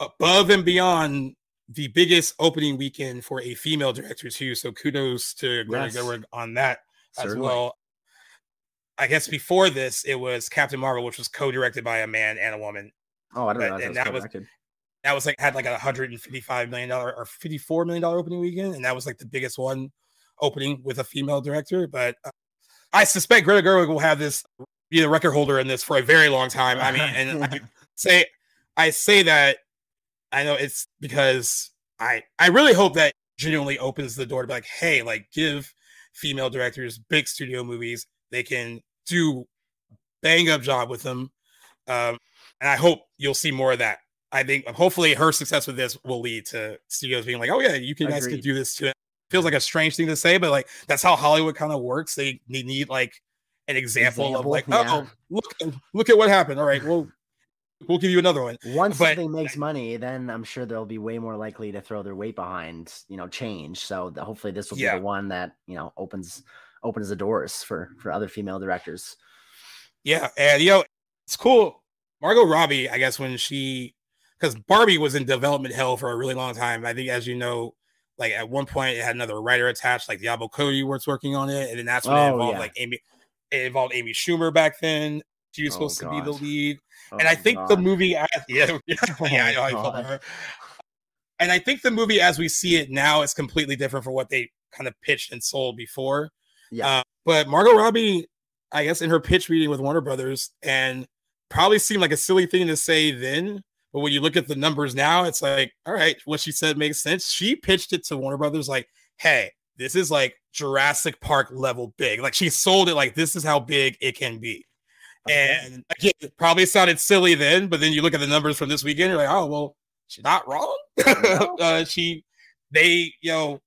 above and beyond the biggest opening weekend for a female director too. So kudos to Greta yes. Gerwig on that Certainly. as well. I guess before this, it was Captain Marvel, which was co-directed by a man and a woman. Oh, I don't know. And that was that was like had like a hundred and fifty five million dollar or fifty four million dollar opening weekend, and that was like the biggest one opening with a female director, but uh, I suspect Greta Gerwig will have this be the record holder in this for a very long time. I mean, and I say I say that I know it's because I I really hope that genuinely opens the door to be like, hey, like give female directors big studio movies. They can do bang up job with them. Um, and I hope you'll see more of that. I think hopefully her success with this will lead to studios being like, oh yeah, you can, guys can do this too. It feels like a strange thing to say, but like that's how Hollywood kind of works. They, they need like an example, example of like, yeah. oh, look, look at what happened. All right, well, we'll give you another one. Once but, something makes money, then I'm sure they'll be way more likely to throw their weight behind, you know, change. So the, hopefully this will yeah. be the one that you know opens opens the doors for for other female directors. Yeah, and you know, it's cool. Margot Robbie, I guess when she because Barbie was in development hell for a really long time. I think, as you know, like at one point it had another writer attached, like Diablo Cody was working on it, and then that's when oh, it involved yeah. like Amy. It involved Amy Schumer back then. She was oh, supposed to be the lead, oh, and I think God. the movie, as, yeah, yeah, yeah, I know I felt her. And I think the movie, as we see it now, is completely different from what they kind of pitched and sold before. Yeah, uh, but Margot Robbie, I guess, in her pitch meeting with Warner Brothers, and probably seemed like a silly thing to say then but when you look at the numbers now, it's like, all right, what she said makes sense. She pitched it to Warner Brothers like, hey, this is like Jurassic Park level big. Like she sold it like this is how big it can be. And again, it probably sounded silly then, but then you look at the numbers from this weekend, you're like, oh well, she's not wrong. uh, she, they, you know,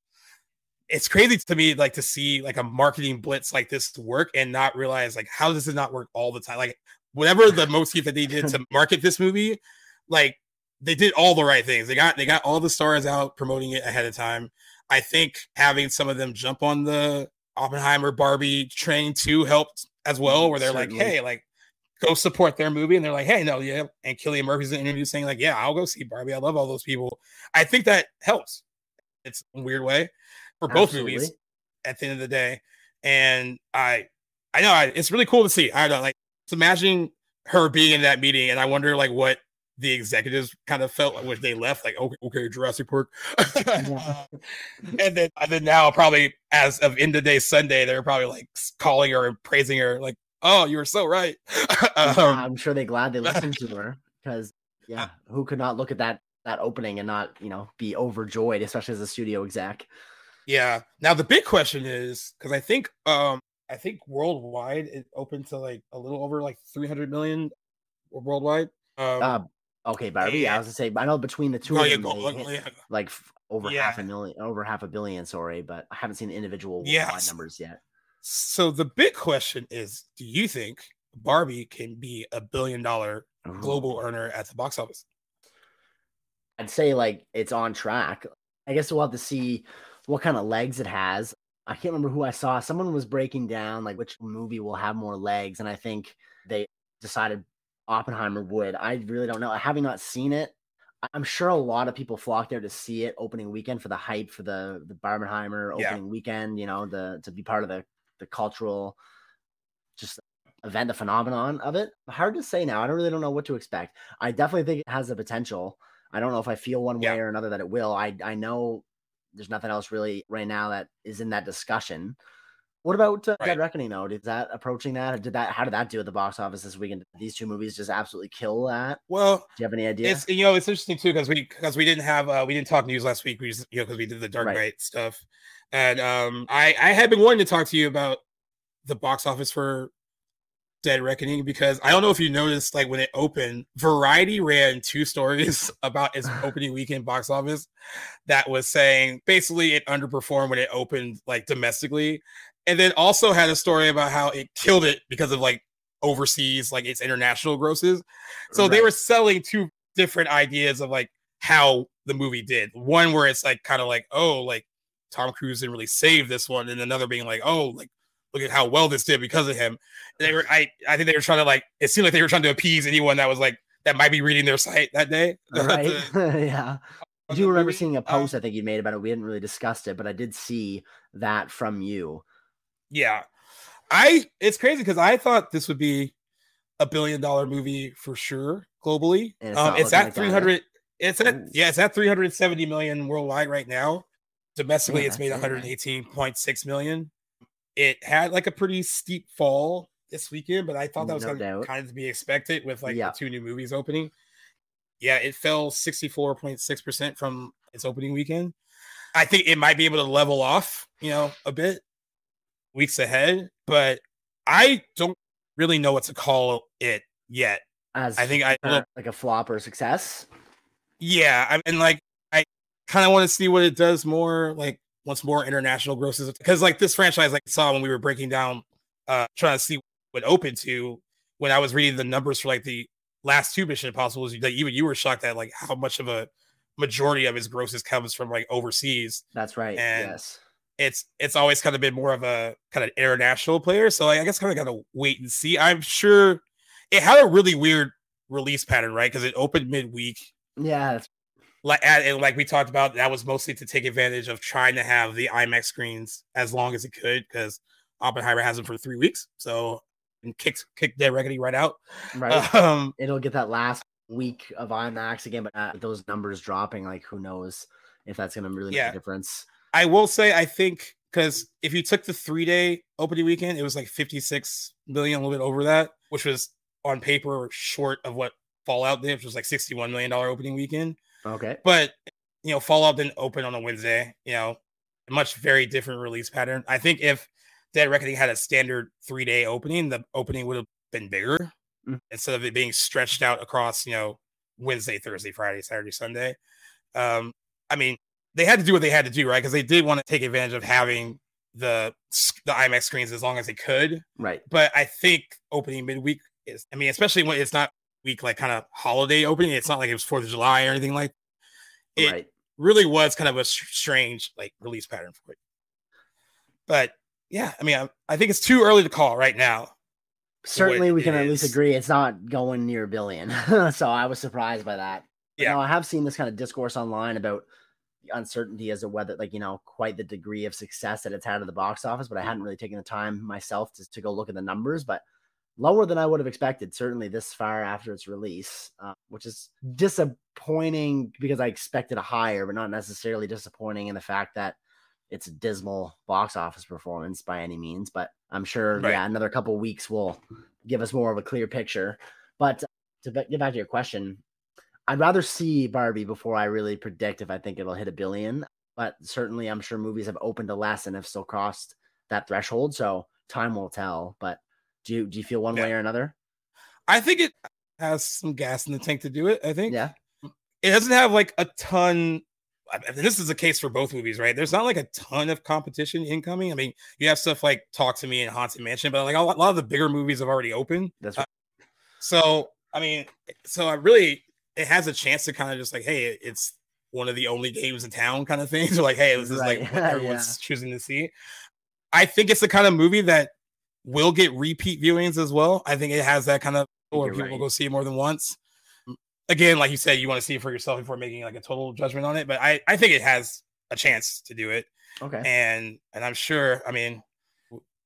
it's crazy to me like to see like a marketing blitz like this work and not realize like how does it not work all the time? Like whatever the motif that they did to market this movie, like they did all the right things. They got they got all the stars out promoting it ahead of time. I think having some of them jump on the Oppenheimer Barbie train too helped as well, where they're Certainly. like, hey, like go support their movie, and they're like, hey, no, yeah. And Cillian Murphy's in an interview saying like, yeah, I'll go see Barbie. I love all those people. I think that helps. It's a weird way for both Absolutely. movies at the end of the day. And I, I know I, it's really cool to see. I don't like. Imagine her being in that meeting, and I wonder like what the executives kind of felt like when they left, like, okay, okay Jurassic Park. and then and then now probably as of end of day Sunday, they're probably like calling her and praising her, like, oh, you were so right. um, I'm sure they're glad they listened to her because yeah, who could not look at that that opening and not, you know, be overjoyed, especially as a studio exec. Yeah. Now the big question is because I think um I think worldwide it opened to like a little over like 300 million worldwide. Um, uh, Okay, Barbie. Yeah. I was gonna say I know between the two oh, of them, go, oh, yeah. like over yeah. half a million, over half a billion. Sorry, but I haven't seen the individual yes. numbers yet. So the big question is: Do you think Barbie can be a billion dollar global earner at the box office? I'd say like it's on track. I guess we'll have to see what kind of legs it has. I can't remember who I saw. Someone was breaking down like which movie will have more legs, and I think they decided Oppenheimer would. I really don't know. Having not seen it, I'm sure a lot of people flock there to see it opening weekend for the hype for the the Barbenheimer opening yeah. weekend. You know, the to be part of the the cultural just event, the phenomenon of it. Hard to say now. I don't really don't know what to expect. I definitely think it has the potential. I don't know if I feel one way yeah. or another that it will. I I know there's nothing else really right now that is in that discussion. What about uh, right. Dead Reckoning though? Is that approaching that? Did that? How did that do at the box office this weekend? Did these two movies just absolutely kill that. Well, do you have any idea? It's you know it's interesting too because we because we didn't have uh, we didn't talk news last week. We just you know because we did the Dark right. Knight stuff, and um I I had been wanting to talk to you about the box office for Dead Reckoning because I don't know if you noticed like when it opened, Variety ran two stories about its opening weekend box office that was saying basically it underperformed when it opened like domestically and then also had a story about how it killed it because of like overseas, like its international grosses. So right. they were selling two different ideas of like how the movie did. One where it's like kind of like, oh, like Tom Cruise didn't really save this one, and another being like, oh, like look at how well this did because of him. And they were, I, I think they were trying to like, it seemed like they were trying to appease anyone that was like that might be reading their site that day. Right. yeah. I do remember seeing a um post I think you made about it. We hadn't really discussed it, but I did see that from you yeah, I it's crazy because I thought this would be a billion dollar movie for sure globally. It's, um, it's at like 300. It's at Ooh. yeah, it's at 370 million worldwide right now. Domestically, Yeah, it's made that's it, man. 118.6 million. It had like a pretty steep fall this weekend, but I thought that was No kind, of, kind of to be expected with like Yeah. the two new movies opening. Yeah, it fell 64.6% from its opening weekend. I think it might be able to level off, you know, a bit weeks ahead, but I don't really know what to call it yet. As I think I uh, like a flop or success. yeah, I and like I kind of want to see what it does more like once more international grosses because like this franchise like I saw when we were breaking down uh trying to see what it opened to when I was reading the numbers for like the last two Mission Impossibles that even you were shocked at like how much of a majority of his grosses comes from like overseas. That's right. And- yes. It's it's always kind of been more of a kind of international player, so like, I guess kind of got to wait and see. I'm sure it had a really weird release pattern, right? Because it opened midweek Yeah. Like and like we talked about, that was mostly to take advantage of trying to have the IMAX screens as long as it could because Oppenheimer has them for three weeks, so and kicked kicked Dead Reckoning right out. right. Um, It'll get that last week of IMAX again, but uh, those numbers dropping, like who knows if that's going to really Yeah. make a difference. I will say, I think because if you took the three day opening weekend, it was like 56 million, a little bit over that, which was on paper short of what Fallout did, which was like 61 million dollar opening weekend. Okay. But you know, Fallout didn't open on a Wednesday. You know, a much very different release pattern. I think if Dead Reckoning had a standard three day opening, the opening would have been bigger Mm. instead of it being stretched out across you know Wednesday, Thursday, Friday, Saturday, Sunday. Um, I mean, they had to do what they had to do, right? Because they did want to take advantage of having the the IMAX screens as long as they could. Right. But I think opening midweek is, I mean, especially when it's not week like kind of holiday opening. It's not like it was Fourth of July or anything like. It right. really was kind of a strange like release pattern for it. But yeah, I mean, I, I think it's too early to call right now. Certainly, we can at least agree it's not going near a billion. so I was surprised by that. But Yeah. no, I have seen this kind of discourse online about uncertainty as to whether, like, you know, quite the degree of success that it's had at the box office. But I hadn't really taken the time myself to, to go look at the numbers. But lower than I would have expected, certainly this far after its release, uh, which is disappointing because I expected a higher, but not necessarily disappointing in the fact that it's a dismal box office performance by any means. But I'm sure, Right. yeah, another couple weeks will give us more of a clear picture. But to get back to your question, I'd rather see Barbie before I really predict if I think it'll hit a billion. But certainly, I'm sure movies have opened to less and have still crossed that threshold. So time will tell. But do you do you feel one Yeah. way or another? I think it has some gas in the tank to do it. I think Yeah. it doesn't have like a ton. I mean, This is the case for both movies, right? There's not like a ton of competition incoming. I mean, you have stuff like Talk to Me and Haunted Mansion, but like a lot, of the bigger movies have already opened. That's Uh, right. So, I mean, so I really, it has a chance to kind of just like, hey, it's one of the only games in town kind of things, So, like, hey, this is like Right. what Yeah. everyone's choosing to see. I think it's the kind of movie that will get repeat viewings as well. I think it has that kind of where people right. go see it more than once. Again, like you said, you want to see it for yourself before making like a total judgment on it. But I, I think it has a chance to do it Okay. and and I'm sure. I mean,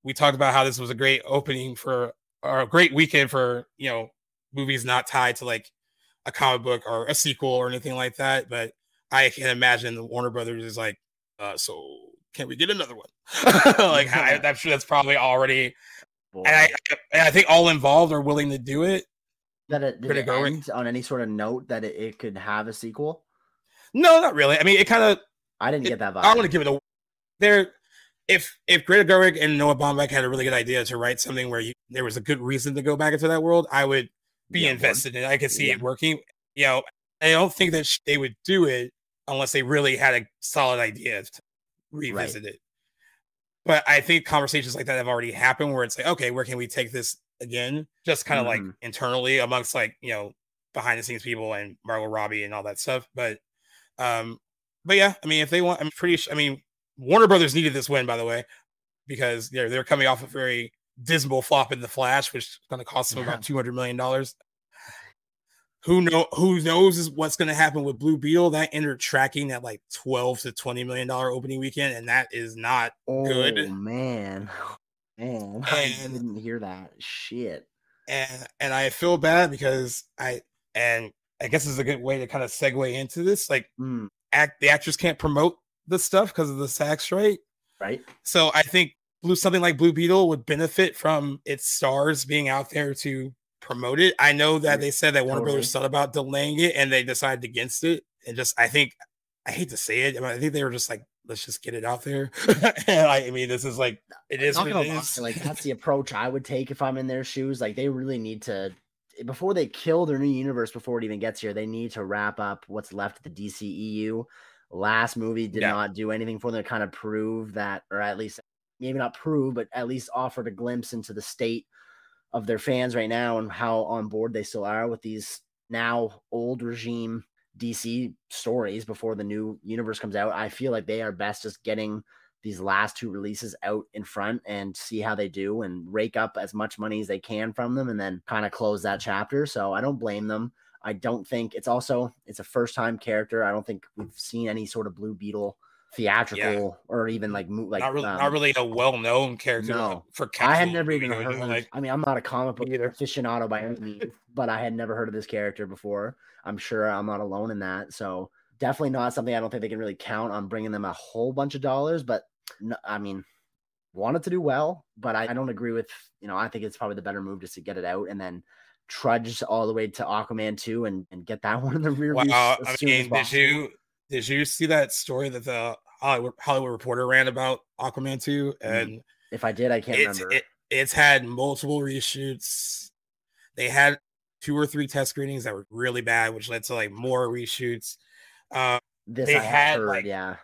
we talked about how this was a great opening for or a great weekend for you know movies not tied to like a comic book or a sequel or anything like that. But I can imagine the Warner Brothers is like, uh, so can we get another one? like I, I'm sure that's probably already. Boy. And I, and I think all involved are willing to do it. that it, did it going. end on any sort of note that it, it could have a sequel. No, not really. I mean, it kind of I didn't It- get that vibe. I want to give it a there. If if Greta Gerwig and Noah Baumbach had a really good idea to write something where you, there was a good reason to go back into that world, I would be Yeah, invested in. I could see Yeah. it working. You know, I don't think that sh- they would do it unless they really had a solid idea to revisit it. But I think conversations like that have already happened where it's like, okay, where can we take this again? Just kind of like Mhm. internally amongst like you know behind the scenes people and Margot Robbie and all that stuff. But um, but yeah, I mean, if they want, I'm pretty sure. I mean, Warner Brothers needed this win, by the way, because they're they're coming off a very dismal flop in the Flash, which is going to cost them Yeah. about two hundred million dollars. Who know who knows is what's going to happen with Blue Beetle? That entered tracking at like twelve to twenty million dollar opening weekend, and that is not Oh good. man, man, I And- didn't hear that shit. and and I feel bad because I and I guess is a good way to kind of segue into this. Like Mm, act the actors can't promote the stuff because of the SAG strike. Right. So I think blue something like Blue Beetle would benefit from its stars being out there to promote it. I know that they said that Warner Totally. Brothers thought about delaying it and they decided against it. And just I think I hate to say it, I, mean, I think they were just like, let's just get it out there. and I, I mean, this is like it is gonna lie, like that's the approach I would take if I'm in their shoes. Like they really need to before they kill their new universe before it even gets here, they need to wrap up what's left of the DCEU. Last movie did Yeah. not do anything for them to kind of prove that, or at least maybe not prove, but at least offered a glimpse into the state of their fans right now and how on board they still are with these now old regime DC stories before the new universe comes out. I feel like they are best just getting these last two releases out in front and see how they do and rake up as much money as they can from them and then kind of close that chapter. So I don't blame them. I don't think it's also it's a first time character. I don't think we've seen any sort of Blue Beetle theatrical or even like mo- like not really, um, not really a well-known character no. for I had never even heard. going, Of, like I mean, I'm not a comic book either. aficionado by any means, but I had never heard of this character before. I'm sure I'm not alone in that. So definitely not something I don't think they can really count on bringing them a whole bunch of dollars. But no, I mean, wanted to do well, but I, I don't agree with. You know, I think it's probably the better move just to get it out and then trudge all the way to Aquaman 2 and, and get that one in the rear view Wow, as I soon as mean, did you did you see that story that the Hollywood, Hollywood Reporter ran about Aquaman 2? And If I did, I can't it's remember. it, it's had multiple reshoots. They had two or three test screenings that were really bad, which led to like more reshoots. Uh, this they I had, heard, like, yeah.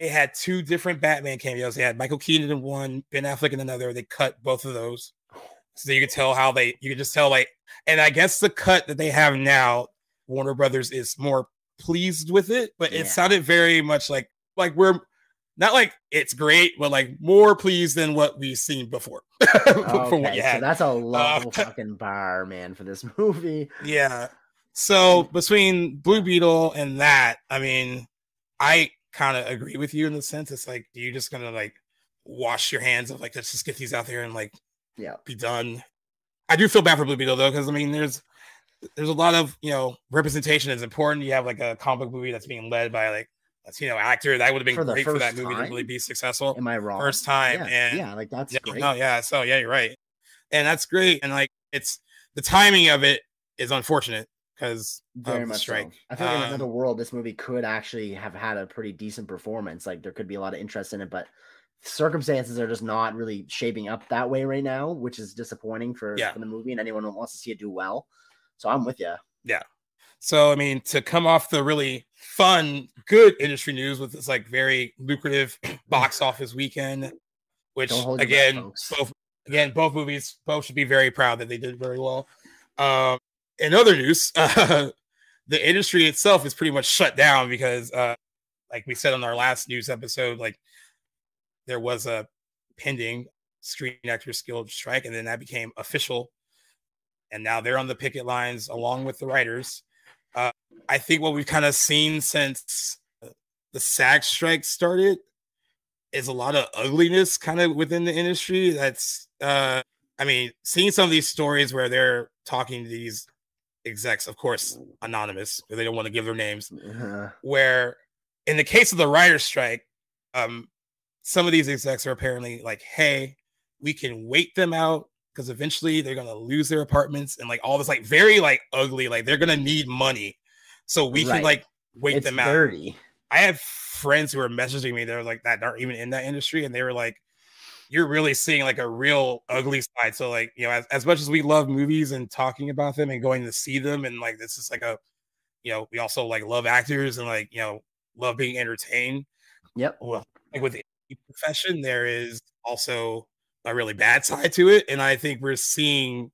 they had two different Batman cameos. They had Michael Keaton in one, Ben Affleck in another. They cut both of those, so you could tell how they. You could just tell like, and I guess the cut that they have now, Warner Brothers is more pleased with it, but it Yeah. sounded very much like like we're not like it's great, but like more pleased than what we've seen before. Okay, so that's a low Uh, fucking bar, man, for this movie. Yeah. So between Blue Beetle and that, I mean, I kind of agree with you in the sense it's like you're just gonna like wash your hands of like let's just get these out there and like Yeah. be done. I do feel bad for Blue Beetle though, because I mean there's there's a lot of you know representation is important. You have like a comic movie that's being led by like Latino actor. That would have been For great for that movie to really be successful. Am I wrong? First time. Yeah, and yeah, like that's yeah, great. no, yeah. So yeah, you're right, and that's great. And like it's the timing of it is unfortunate because Very much strike. so. I think in Um, another world, this movie could actually have had a pretty decent performance. Like there could be a lot of interest in it, but circumstances are just not really shaping up that way right now, which is disappointing for, Yeah. for the movie and anyone who wants to see it do well. So I'm with you. Yeah. So I mean, to come off the really fun, good industry news with this like very lucrative box office weekend, which Don't hold your breath, again, folks. both again, both movies both should be very proud that they did very well. Um, in other news, uh, the industry itself is pretty much shut down because, uh, like we said on our last news episode, like there was a pending Screen Actors Guild strike, and then that became official, and now they're on the picket lines along with the writers. Uh, I think what we've kind of seen since the SAG strike started is a lot of ugliness kind of within the industry. That's, uh, I mean, seeing some of these stories where they're talking to these execs, of course, anonymous, because they don't want to give their names, Uh, where in the case of the writer's strike, um, some of these execs are apparently like, hey, we can wait them out because eventually they're gonna lose their apartments and like all this like very like ugly, like they're gonna need money. So we Right. can like wake it's them out. dirty. I have friends who are messaging me, they're like that aren't even in that industry, and they were like, You're really seeing like a real ugly side. So, like, you know, as, as much as we love movies and talking about them and going to see them, and like this is like a you know, we also like love actors and like, you know, love being entertained. Yep. Well, like with the profession, there is also a really bad side to it. And I think we're seeing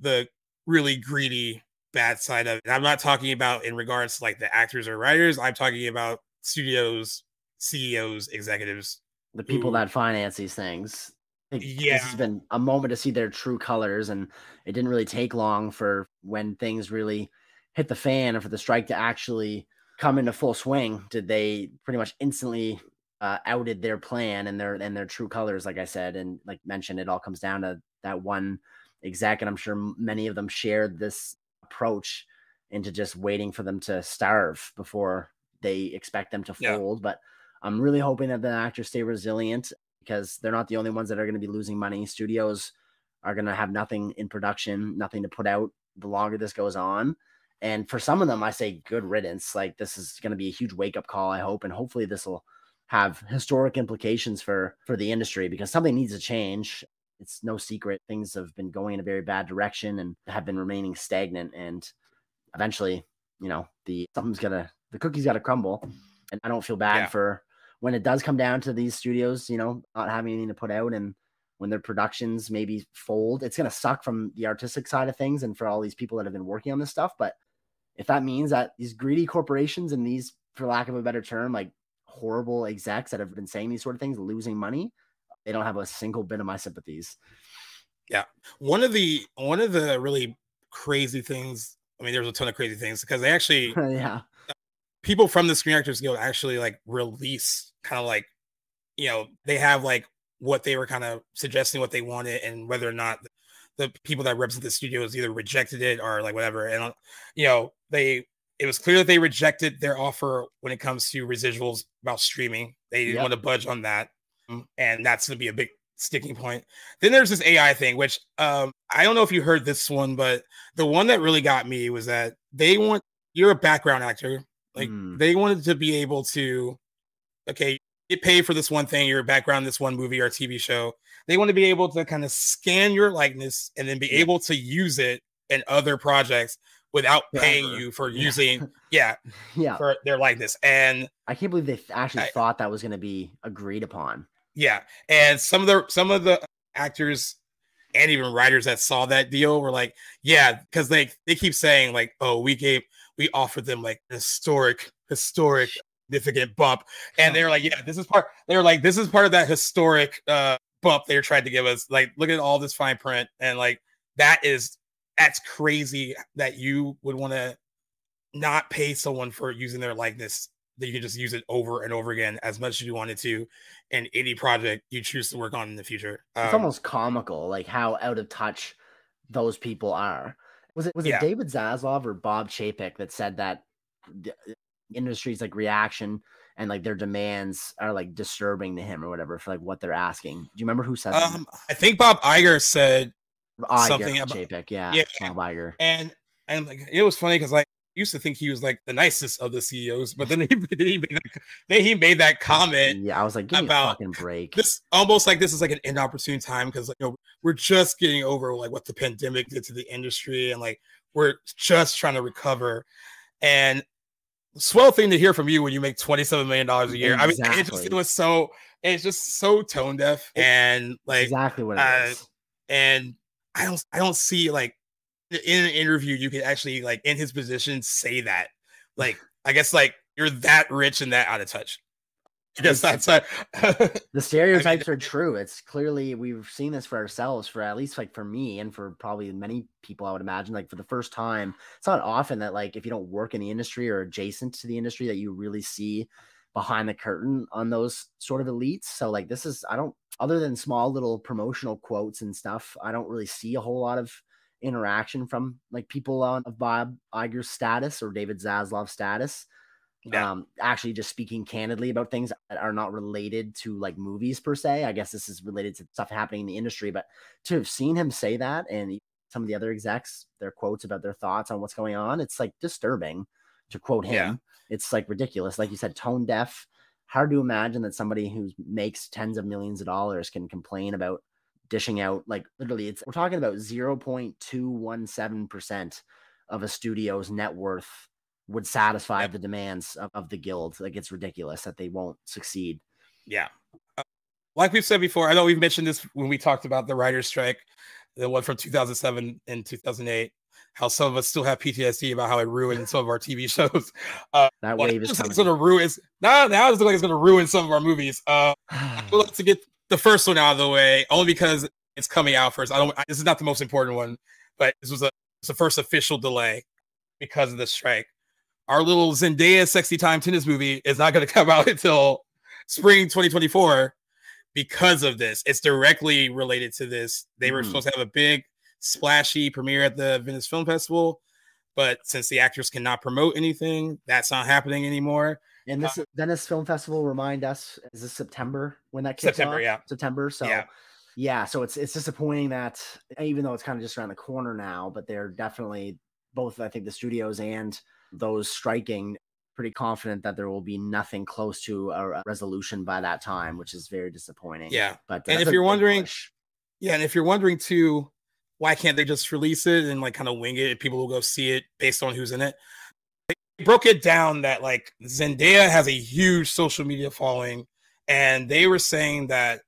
the really greedy bad side of it. And I'm not talking about in regards to like the actors or writers. I'm talking about studios, CEOs, executives. The people Ooh. that finance these things. Yeah. This has been a moment to see their true colors, and it didn't really take long for when things really hit the fan and for the strike to actually come into full swing. Did they pretty much instantly uh, outed their plan and their and their true colors? Like I said, and like mentioned, it all comes down to that one exec, and I'm sure many of them shared this approach into just waiting for them to starve before they expect them to Yeah. fold. But I'm really hoping that the actors stay resilient because they're not the only ones that are going to be losing money. Studios are going to have nothing in production, nothing to put out the longer this goes on. And for some of them, I say good riddance. Like this is going to be a huge wake up call, I hope, and hopefully this will have historic implications for for the industry because something needs to change. It's no secret things have been going in a very bad direction and have been remaining stagnant. And eventually, you know, the something's gonna the cookie's got to crumble. And I don't feel bad yeah. for when it does come down to these studios, you know, not having anything to put out and when their productions maybe fold, it's going to suck from the artistic side of things and for all these people that have been working on this stuff. But if that means that these greedy corporations and these, for lack of a better term, like horrible execs that have been saying these sort of things, losing money, they don't have a single bit of my sympathies. Yeah. One of the, one of the really crazy things, I mean, there's a ton of crazy things because they actually, yeah, people from the Screen Actors Guild actually like release kind of like, you know, they have like what they were kind of suggesting what they wanted and whether or not the people that represent the studios either rejected it or like whatever. And you know, they it was clear that they rejected their offer when it comes to residuals about streaming. They didn't yep. want to budge on that. Mm, and that's gonna be a big sticking point. Then there's this AI thing, which um, I don't know if you heard this one, but the one that really got me was that they want you're a background actor. Like mm. they wanted to be able to, okay, get paid for this one thing, your background, this one movie or TV show. They want to be able to kind of scan your likeness and then be able to use it in other projects without paying you for yeah. using yeah yeah for their likeness and i can't believe they actually I, thought that was going to be agreed upon yeah and some of the some of the actors and even writers that saw that deal were like yeah because they they keep saying like oh we gave we offered them like historic historic significant bump. And they're like, yeah, this is part. They're like, this is part of that historic uh, bump they are trying to give us. Like, look at all this fine print, and like that is that's crazy that you would want to not pay someone for using their likeness that you can just use it over and over again as much as you wanted to in any project you choose to work on in the future. Um, it's almost comical, like how out of touch those people are. Was it was yeah. it David Zaslav or Bob Chapek that said that industry's like reaction and like their demands are like disturbing to him or whatever for like what they're asking. Do you remember who said um, that? I think Bob Iger said Iger, something about Chapek, yeah, yeah, Iger. And and like it was funny because like I used to think he was like the nicest of the CEOs, but then he, he made that, then he made that comment. Yeah, I was like, give about fucking break. This almost like this is like an inopportune time because like, you know we're just getting over like what the pandemic did to the industry and like we're just trying to recover. And swell thing to hear from you when you make $27 million a year. Exactly. I mean, it just it was so it's just so tone deaf and like exactly what it uh, is. And I don't I don't see like in an interview you could actually like in his position say that. Like I guess like you're that rich and that out of touch. I guess that's a, the stereotypes I mean, are true. It's clearly we've seen this for ourselves for at least like for me and for probably many people, I would imagine. Like for the first time, it's not often that like if you don't work in the industry or adjacent to the industry that you really see behind the curtain on those sort of elites. So like this is I don't other than small little promotional quotes and stuff, I don't really see a whole lot of interaction from like people on of Bob Iger's status or David Zaslav's status yeah. um actually just speaking candidly about things that are not related to like movies per se i guess this is related to stuff happening in the industry but to have seen him say that and some of the other execs their quotes about their thoughts on what's going on it's like disturbing to quote him yeah. It's like ridiculous like you said tone deaf hard to imagine that somebody who makes tens of millions of dollars can complain about dishing out like literally it's we're talking about 0.217% of a studio's net worth would satisfy the demands of, of, the guild. Like it's ridiculous that they won't succeed. Yeah. Uh, like we've said before, I know we've mentioned this when we talked about the writer's strike, the one from 2007 and 2008, how some of us still have PTSD about how it ruined some of our TV shows. Uh, that wave is going to ruin. Now, now it's like it's going to ruin some of our movies. Uh, like to get the first one out of the way, only because it's coming out first. I don't. This is not the most important one, but this was a it's the first official delay because of the strike our little Zendaya sexy time tennis movie is not going to come out until spring 2024 because of this. It's directly related to this. They were mm. supposed to have a big splashy premiere at the Venice Film Festival, but since the actors cannot promote anything, that's not happening anymore. And this Uh, Venice Film Festival remind us is this September when that kicks September, off? yeah. September. So Yeah. yeah. so it's it's disappointing that even though it's kind of just around the corner now, but they're definitely both I think the studios and those striking pretty confident that there will be nothing close to a resolution by that time, which is very disappointing. Yeah. But And if you're wondering- push. Yeah, and if you're wondering too, why can't they just release it and like kind of wing it? People will go see it based on who's in it. They broke it down that like Zendaya has a huge social media following, and they were saying that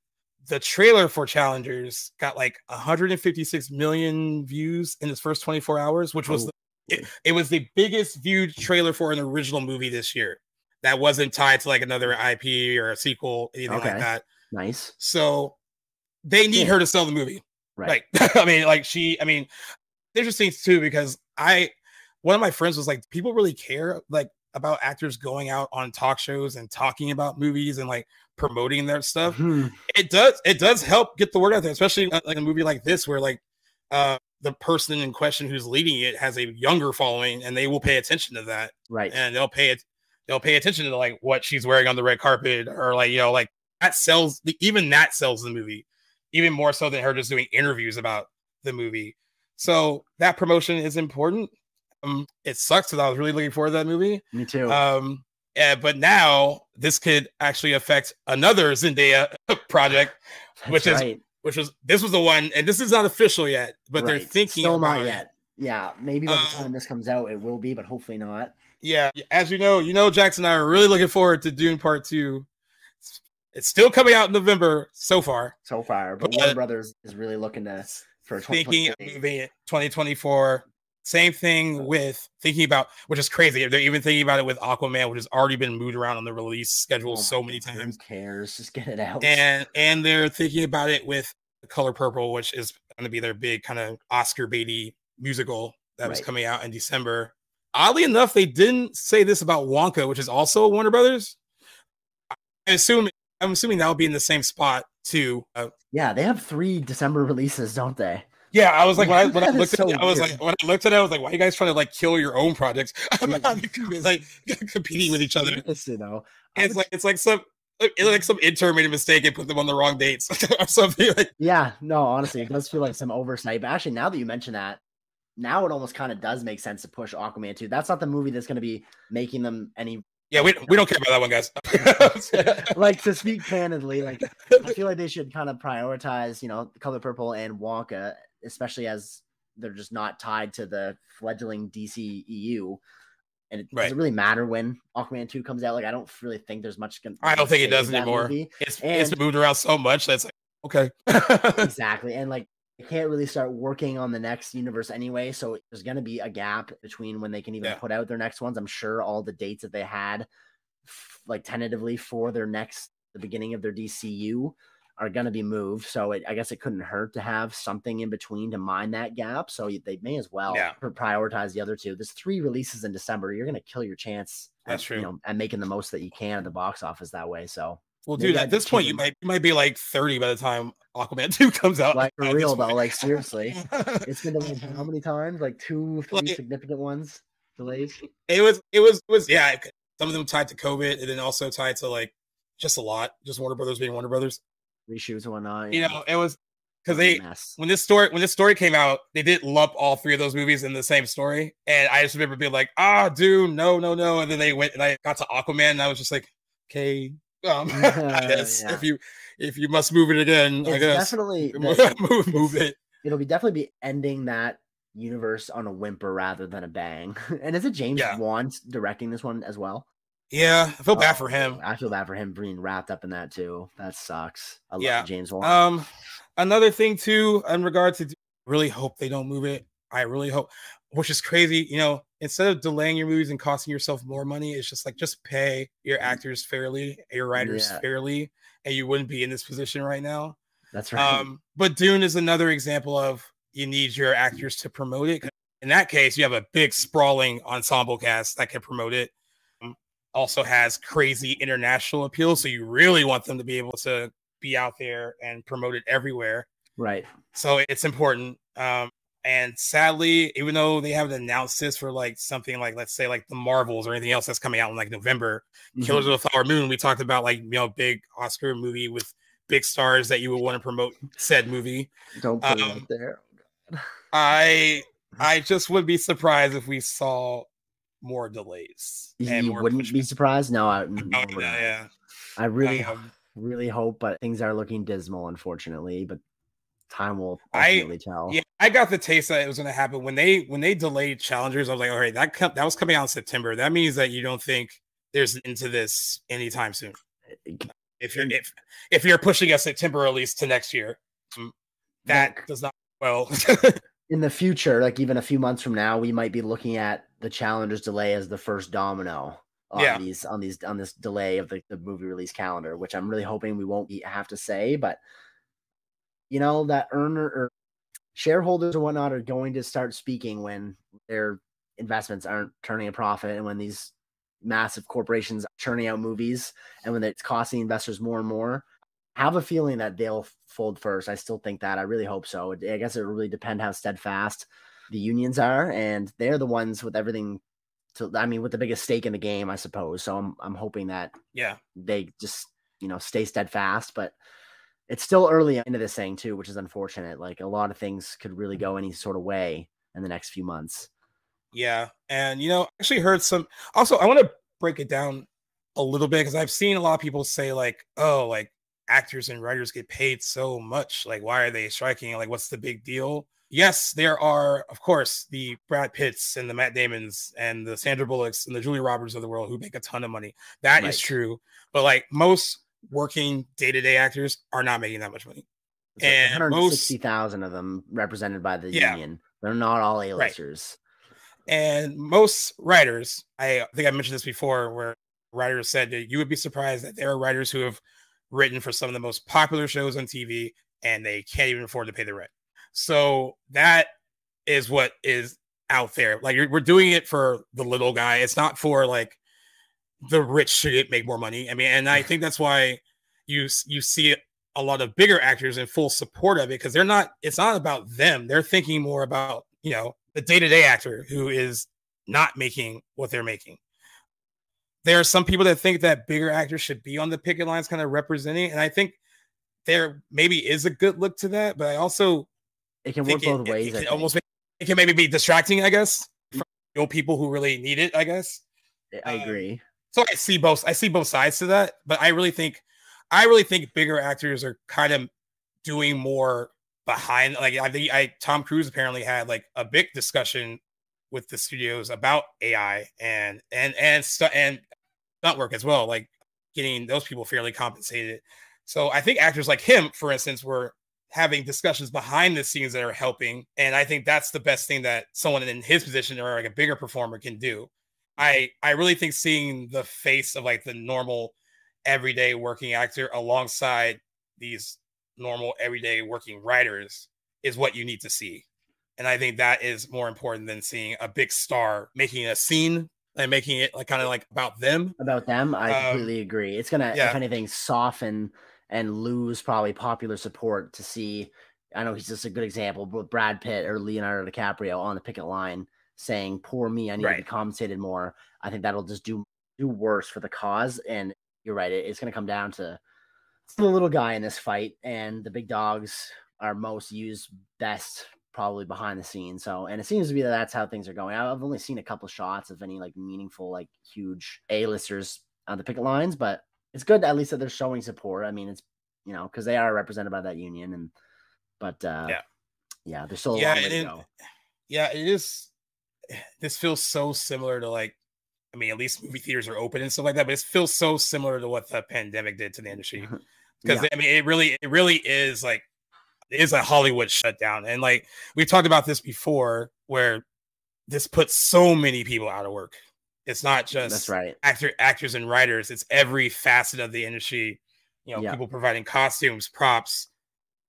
the trailer for Challengers got like 156 million views in its first 24 hours, which was Oh. the, it, it was the biggest viewed trailer for an original movie this year. That wasn't tied to like another IP or a sequel, anything Okay. like that. nice. So they need Yeah. her to sell the movie. Right. I mean, like she, I mean, interesting too, because I, one of my friends was like, people really care like about actors going out on talk shows and talking about movies and like promoting their stuff. Mhm. It does, it does help get the word out there, especially uh, like a movie like this, where like, uh, the person in question who's leading it has a younger following and they will pay attention to that Right. and they'll pay it they'll pay attention to like what she's wearing on the red carpet or like you know like that sells the, even that sells the movie even more so than her just doing interviews about the movie so that promotion is important um it sucks because i was really looking forward to that movie Me too. um yeah, but now this could actually affect another zendaya project which is- right. which was this was the one and this is not official yet but they're thinking still about not it. yet. Yeah, maybe by the Uh, time this comes out, it will be, but hopefully not. Yeah, as you know, you know, Jackson and I are really looking forward to Dune Part Two. It's still coming out in November so far. so far. But But- Warner Brothers is really looking to for Thinking of moving it 2024. Same thing with thinking about, which is crazy. They're even thinking about it with Aquaman, which has already been moved around on the release schedule Oh so many God, times. Who cares? Just get it out. And and they're thinking about it with The Color Purple, which is going to be their big kind of Oscar baity musical that was coming out in December. Oddly enough, they didn't say this about Wonka, which is also Warner Brothers. I assume I'm assuming that will be in the same spot too. Uh, yeah, they have three December releases, don't they? yeah, I was like when I when I looked at so it, I was weird. like when I looked at it, I was like, why are you guys trying to like kill your own projects? I'm Yeah. not like competing with each other. It's, you know, I It's like it's like some it's like some intern made a mistake and put them on the wrong dates or something like yeah, no, honestly, it does feel like some oversight. But actually, now that you mention that, now it almost kind of does make sense to push Aquaman 2. That's not the movie that's going to be making them any yeah, we, we don't care about that one, guys. like to speak candidly, like I feel like they should kind of prioritize, you know, Color Purple and Wonka, especially as they're just not tied to the fledgling DC EU. And it Right. doesn't really matter when Aquaman 2 comes out. Like, I don't really think there's much. Gonna, I don't think it does anymore. movie. It's it's moved around so much that's like okay. exactly. And like, they can't really start working on the next universe anyway. So there's going to be a gap between when they can even Yeah. put out their next ones. I'm sure all the dates that they had, f- like tentatively for their next, the beginning of their DCU, are going to be moved. So it, I guess it couldn't hurt to have something in between to mine that gap. So they may as well Yeah. prioritize the other two. There's three releases in December. You're going to kill your chance. That's at, true. You know, and making the most that you can at the box office that way. So well, Maybe dude, I at this point, you might you might be like 30 by the time Aquaman 2 comes out. like for real this though, like seriously. It's been delayed how many times? Like two, three Like- significant ones delays. it was it was it was yeah. Some of them tied to COVID, and then also tied to like just a lot, just Warner Brothers being Warner Brothers. Reshoots and whatnot. You know, it was because they mess. when this story when this story came out, they did lump all three of those movies in the same story, and I just remember being like, ah, dude, no, no, no, and then they went and I got to Aquaman, and I was just like, okay, um, I guess Yeah. if you if you must move it again, I guess definitely move, move, move it. it'll be definitely be ending that universe on a whimper rather than a bang. and is it James Yeah. Wan directing this one as well? Yeah, I feel bad Oh, for him. I feel bad for him being wrapped up in that too. That sucks. I love Yeah. James Wan. Um, another thing too, in regard to, really hope they don't move it. I really hope, which is crazy. You know, instead of delaying your movies and costing yourself more money, it's just like just pay your actors fairly, your writers Yeah. fairly, and you wouldn't be in this position right now. That's right. Um, but Dune is another example of you need your actors to promote it. In that case, you have a big sprawling ensemble cast that can promote it. Um, also has crazy international appeal, so you really want them to be able to be out there and promote it everywhere. right. So it's important. Um, And sadly, even though they haven't announced this for like something like let's say like the Marvels or anything else that's coming out in like November, mm-hmm. Killers of the Flower Moon, we talked about like you know big Oscar movie with big stars that you would want to promote said movie. Don't put um, it out there. I I just would be surprised if we saw more delays. You more wouldn't be surprised? No, I, no, oh, yeah, yeah. I really, um, really hope, but things are looking dismal, unfortunately. But time will I, tell. Yeah, I got the taste that it was going to happen when they when they delayed challengers. I was like, all right, that com- that was coming out in September. That means that you don't think there's into this anytime soon. If you're if if you're pushing a September release to next year, mm, that does not well. in the future, like even a few months from now, we might be looking at the challengers delay as the first domino on yeah. these on these on this delay of the, the movie release calendar, which I'm really hoping we won't be, have to say, but you know that earner or shareholders or whatnot are going to start speaking when their investments aren't turning a profit and when these massive corporations churning out movies and when it's costing investors more and more. Have a feeling that they'll fold first. I still think that. I really hope so. I guess it really depend how steadfast the unions are and they're the ones with everything to i mean with the biggest stake in the game i suppose. So i'm, I'm hoping that yeah. they just you know stay steadfast but it's still early into this thing too, which is unfortunate. Like a lot of things could really go any sort of way in the next few months. Yeah, and you know, actually heard some. Also, I want to break it down a little bit because I've seen a lot of people say like, "Oh, like actors and writers get paid so much. Like, why are they striking? Like, what's the big deal?" Yes, there are, of course, the Brad Pitts and the Matt Damons and the Sandra Bullocks and the Julia Roberts of the world who make a ton of money. That right. is true. But like most working day to day actors are not making that much money. It's and like 160,000 of them represented by the yeah. union. They're not all A-listers. Right. And most writers, I think I mentioned this before, where writers said that you would be surprised that there are writers who have written for some of the most popular shows on TV and they can't even afford to pay the rent. So that is what is out there. Like we're doing it for the little guy. It's not for like the rich should make more money. I mean, and I think that's why you you see a lot of bigger actors in full support of it because they're not. It's not about them. They're thinking more about you know the day to day actor who is not making what they're making. There are some people that think that bigger actors should be on the picket lines, kind of representing, and I think there maybe is a good look to that. But I also it can work both it, ways. It, it almost it can maybe be distracting, I guess, for people who really need it. I guess. I um, agree. Um, so I see both. I see both sides to that, but I really think, I really think bigger actors are kind of doing more behind. Like I think I Tom Cruise apparently had like a big discussion with the studios about AI and and and and stunt work as well, like getting those people fairly compensated. So I think actors like him, for instance, were having discussions behind the scenes that are helping, and I think that's the best thing that someone in his position or like a bigger performer can do. I I really think seeing the face of like the normal everyday working actor alongside these normal everyday working writers is what you need to see. And I think that is more important than seeing a big star making a scene and making it like kind of like about them. About them, I um, completely agree. It's gonna, yeah. if anything, soften and lose probably popular support to see. I know he's just a good example, but Brad Pitt or Leonardo DiCaprio on the picket line saying poor me i need right. to be compensated more. I think that'll just do do worse for the cause and you're right it, it's going to come down to the little guy in this fight and the big dogs are most used best probably behind the scenes so and it seems to be that that's how things are going. I've only seen a couple shots of any like meaningful like huge a-listers on the picket lines but it's good at least that they're showing support. I mean it's you know because they are represented by that union and but uh yeah. yeah there's still a yeah, long way to go. yeah it is this feels so similar to like I mean, at least movie theaters are open and stuff like that, but it feels so similar to what the pandemic did to the industry. Because yeah. I mean, it really, it really is like it is a Hollywood shutdown. And like we've talked about this before, where this puts so many people out of work. It's not just that's right, actor, actors, and writers. It's every facet of the industry. You know, yeah. people providing costumes, props,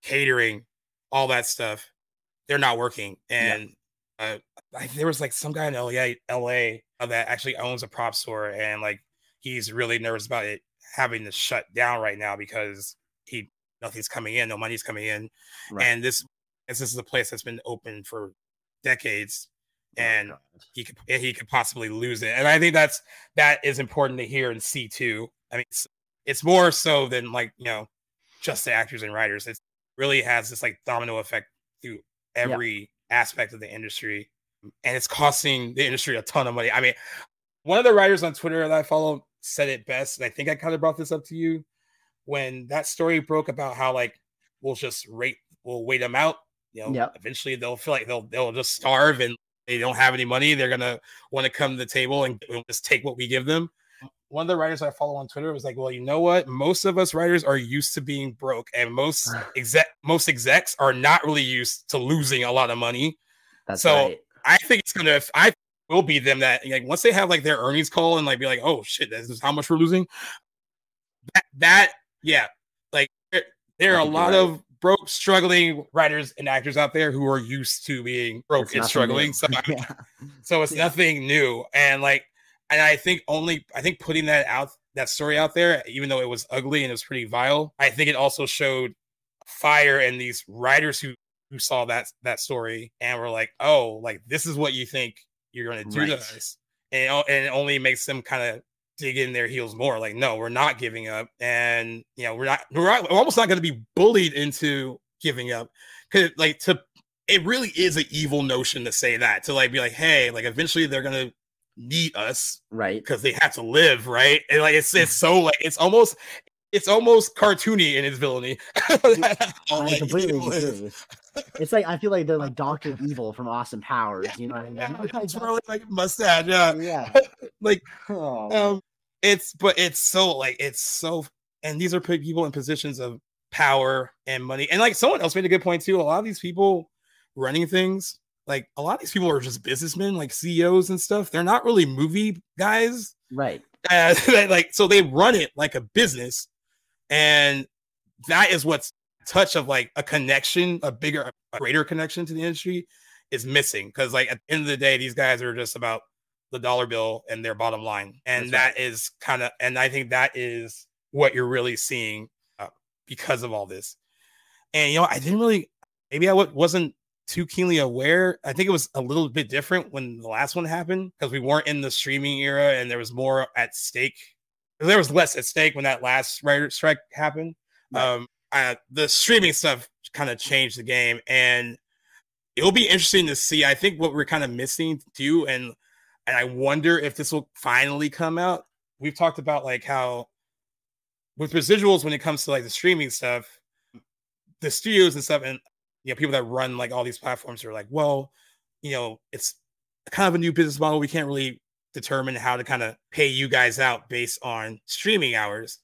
catering, all that stuff. They're not working, and uh, I, there was like some guy in LA, LA uh, that actually owns a prop store, and like he's really nervous about it having to shut down right now because he nothing's coming in, no money's coming in, right. and this this is a place that's been open for decades, oh and he could he could possibly lose it. And I think that's that is important to hear and see too. I mean, it's, it's more so than like you know just the actors and writers. It really has this like domino effect through every yeah. Aspect of the industry, and it's costing the industry a ton of money. I mean, one of the writers on Twitter that I follow said it best, and I think I kind of brought this up to you when that story broke about how like we'll just rate, we'll wait them out. You know, yep. eventually they'll feel like they'll they'll just starve and they don't have any money. They're gonna want to come to the table and just take what we give them. One of the writers I follow on Twitter was like, "Well, you know what? Most of us writers are used to being broke, and most exec most execs are not really used to losing a lot of money. That's so right. I think it's gonna. I will be them that like once they have like their earnings call and like be like, oh shit, this is how much we're losing. That that yeah, like there, there are a lot right. of broke, struggling writers and actors out there who are used to being broke it's and struggling. New. So, yeah. so it's yeah. nothing new. And like, and I think only I think putting that out that story out there, even though it was ugly and it was pretty vile, I think it also showed fire and these writers who who saw that that story and were like, oh, like this is what you think you're going to do right. to us, and and it only makes them kind of dig in their heels more. Like, no, we're not giving up, and you know, we're not, we're, not, we're almost not going to be bullied into giving up because, like, to it really is an evil notion to say that to like be like, hey, like, eventually they're going to need us, right? Because they have to live, right? And like, it's it's so like it's almost it's almost cartoony in its villainy. I completely agree. It's like I feel like they're like Doctor Evil from Austin Powers. You know what I mean? Yeah, it's really like mustache. Yeah, yeah. like, oh. um, it's but it's so like it's so, and these are people in positions of power and money, and like someone else made a good point too. A lot of these people running things, like a lot of these people are just businessmen, like CEOs and stuff. They're not really movie guys, right? Uh, like so they run it like a business and that is what's touch of like a connection, a bigger, a greater connection to the industry is missing. Cause like at the end of the day, these guys are just about the dollar bill and their bottom line. And That's that right. is kind of, and I think that is what you're really seeing uh, because of all this. And, you know, I didn't really, maybe I w- wasn't too keenly aware. I think it was a little bit different when the last one happened because we weren't in the streaming era and there was more at stake there was less at stake when that last writer strike happened. Right. Um, I, the streaming stuff kind of changed the game, and it'll be interesting to see. I think what we're kind of missing too, and and I wonder if this will finally come out. We've talked about like how with residuals when it comes to like the streaming stuff, the studios and stuff, and you know people that run like all these platforms are like, well, you know, it's kind of a new business model. We can't really determine how to kind of pay you guys out based on streaming hours.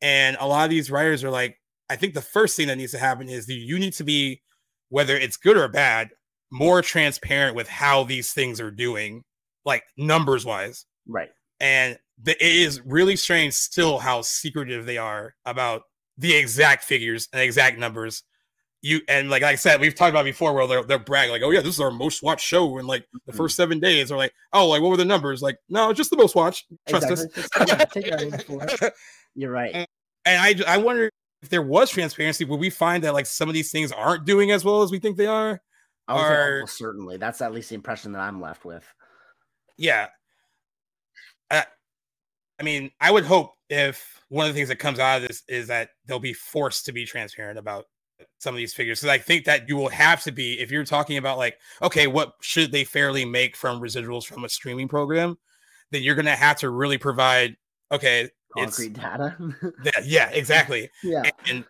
And a lot of these writers are like, I think the first thing that needs to happen is that you need to be, whether it's good or bad, more transparent with how these things are doing, like numbers wise. Right. And it is really strange still how secretive they are about the exact figures and exact numbers you and like, like I said, we've talked about before where they're they're bragging like, oh yeah, this is our most watched show in like the mm-hmm. first seven days, or like, oh, like what were the numbers? Like, no, just the most watched. Trust exactly. us. You're right. And, and I I wonder if there was transparency, would we find that like some of these things aren't doing as well as we think they are? Or certainly, that's at least the impression that I'm left with. Yeah. I, I mean, I would hope if one of the things that comes out of this is that they'll be forced to be transparent about some of these figures because I think that you will have to be if you're talking about like okay what should they fairly make from residuals from a streaming program then you're going to have to really provide okay concrete data. Yeah exactly. Yeah. And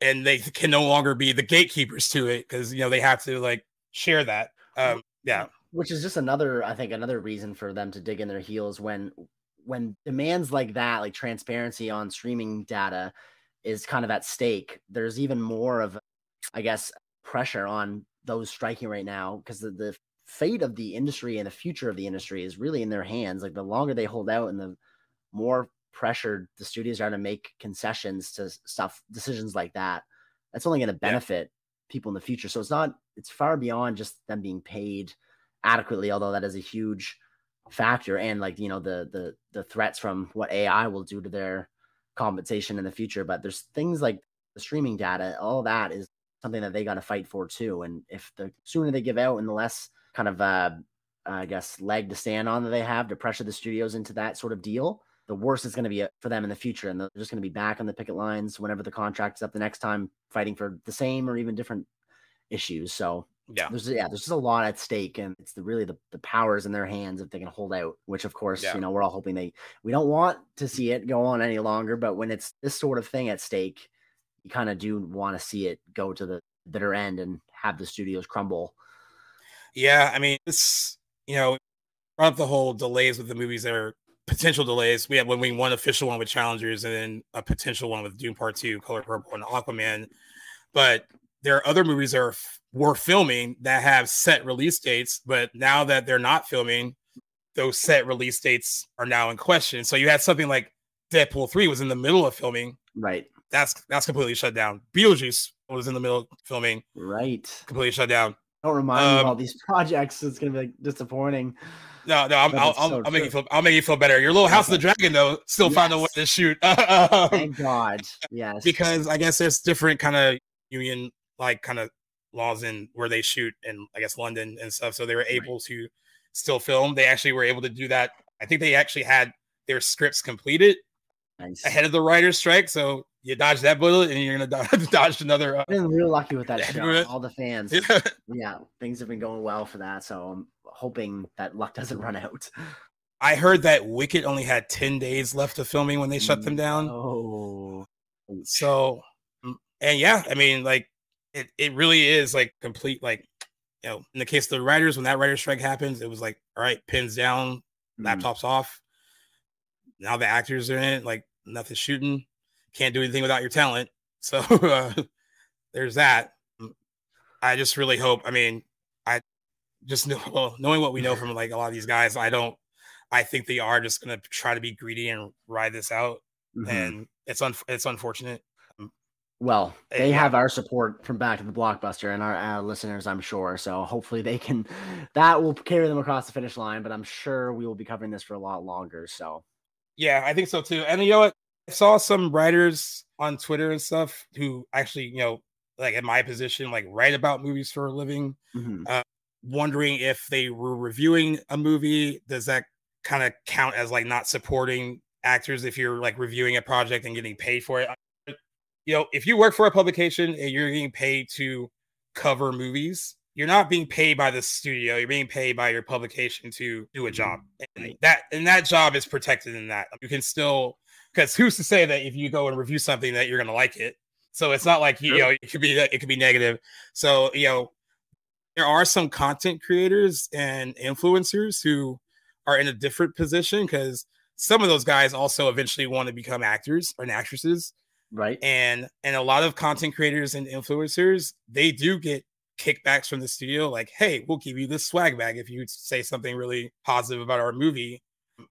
and they can no longer be the gatekeepers to it because you know they have to like share that um yeah. which is just another i think another reason for them to dig in their heels when when demands like that like transparency on streaming data is kind of at stake, there's even more of, I guess, pressure on those striking right now because the, the fate of the industry and the future of the industry is really in their hands. Like the longer they hold out and the more pressured the studios are to make concessions to stuff, decisions like that, that's only going to benefit yeah. people in the future. So it's not, it's far beyond just them being paid adequately, although that is a huge factor. And like, you know, the, the, the threats from what AI will do to their compensation in the future. But there's things like the streaming data, all that is something that they got to fight for too. And if the sooner they give out and the less kind of, uh, I guess, leg to stand on that they have to pressure the studios into that sort of deal, the worse it's going to be uh, for them in the future. And they're just going to be back on the picket lines whenever the contract is up the next time, fighting for the same or even different issues. So yeah, there's yeah, there's just a lot at stake, and it's the really the, the powers in their hands if they can hold out. Which of course, yeah. you know, we're all hoping they. We don't want to mm-hmm. see it go on any longer, but when it's this sort of thing at stake, you kind of do want to see it go to the bitter end and have the studios crumble. Yeah, I mean, this you know, brought up the whole delays with the movies that are potential delays. We had when we one official one with Challengers and then a potential one with Dune Part Two, Color Purple, and Aquaman. But there are other movies that are were filming that have set release dates, but now that they're not filming, those set release dates are now in question. So you had something like Deadpool 3 was in the middle of filming. Right. That's that's completely shut down. Beetlejuice was in the middle of filming. Right. Completely shut down. Don't remind um, me of all these projects. It's gonna be like disappointing. No, no, i will I'll, so I'll make you feel. I'll make you feel better. Your little House of the Dragon, though, still yes. found a way to shoot. um, Thank God. Yes. Because I guess there's different kind of union like kind of laws in where they shoot in I guess London and stuff. So they were able right. to still film. They actually were able to do that. I think they actually had their scripts completed nice. ahead of the writer's strike. So you dodge that bullet and you're gonna dodge another. Uh, I've been real lucky with that show. All the fans, yeah. yeah, things have been going well for that. So I'm hoping that luck doesn't run out. I heard that Wicked only had ten days left of filming when they shut them down. Oh, so mm, and yeah, I mean, like it, it really is like complete like you know in the case of the writers when that writer strike happens it was like all right pins down mm-hmm. laptops off. Now the actors are in it like nothing shooting. Can't do anything without your talent. So uh, there's that. I just really hope i mean i just know well, knowing what we know from like a lot of these guys i don't i think they are just going to try to be greedy and ride this out mm-hmm. and it's un- it's unfortunate well, they have our support from back to the blockbuster and our, our, listeners, I'm sure. So hopefully they can, that will carry them across the finish line. But I'm sure we will be covering this for a lot longer. So, yeah, I think so too. And you know what? I saw some writers on Twitter and stuff who actually, you know, like in my position, like write about movies for a living, mm-hmm. uh, wondering if they were reviewing a movie. Does that kind of count as like not supporting actors if you're like reviewing a project and getting paid for it? You know, if you work for a publication and you're getting paid to cover movies, you're not being paid by the studio. You're being paid by your publication to do a job. Mm-hmm. And that and that job is protected in that. You can still because who's to say that if you go and review something that you're gonna like it? So it's not like you know it could be it could be negative. So you know there are some content creators and influencers who are in a different position because some of those guys also eventually want to become actors and actresses right and and a lot of content creators and influencers they do get kickbacks from the studio like hey we'll give you this swag bag if you say something really positive about our movie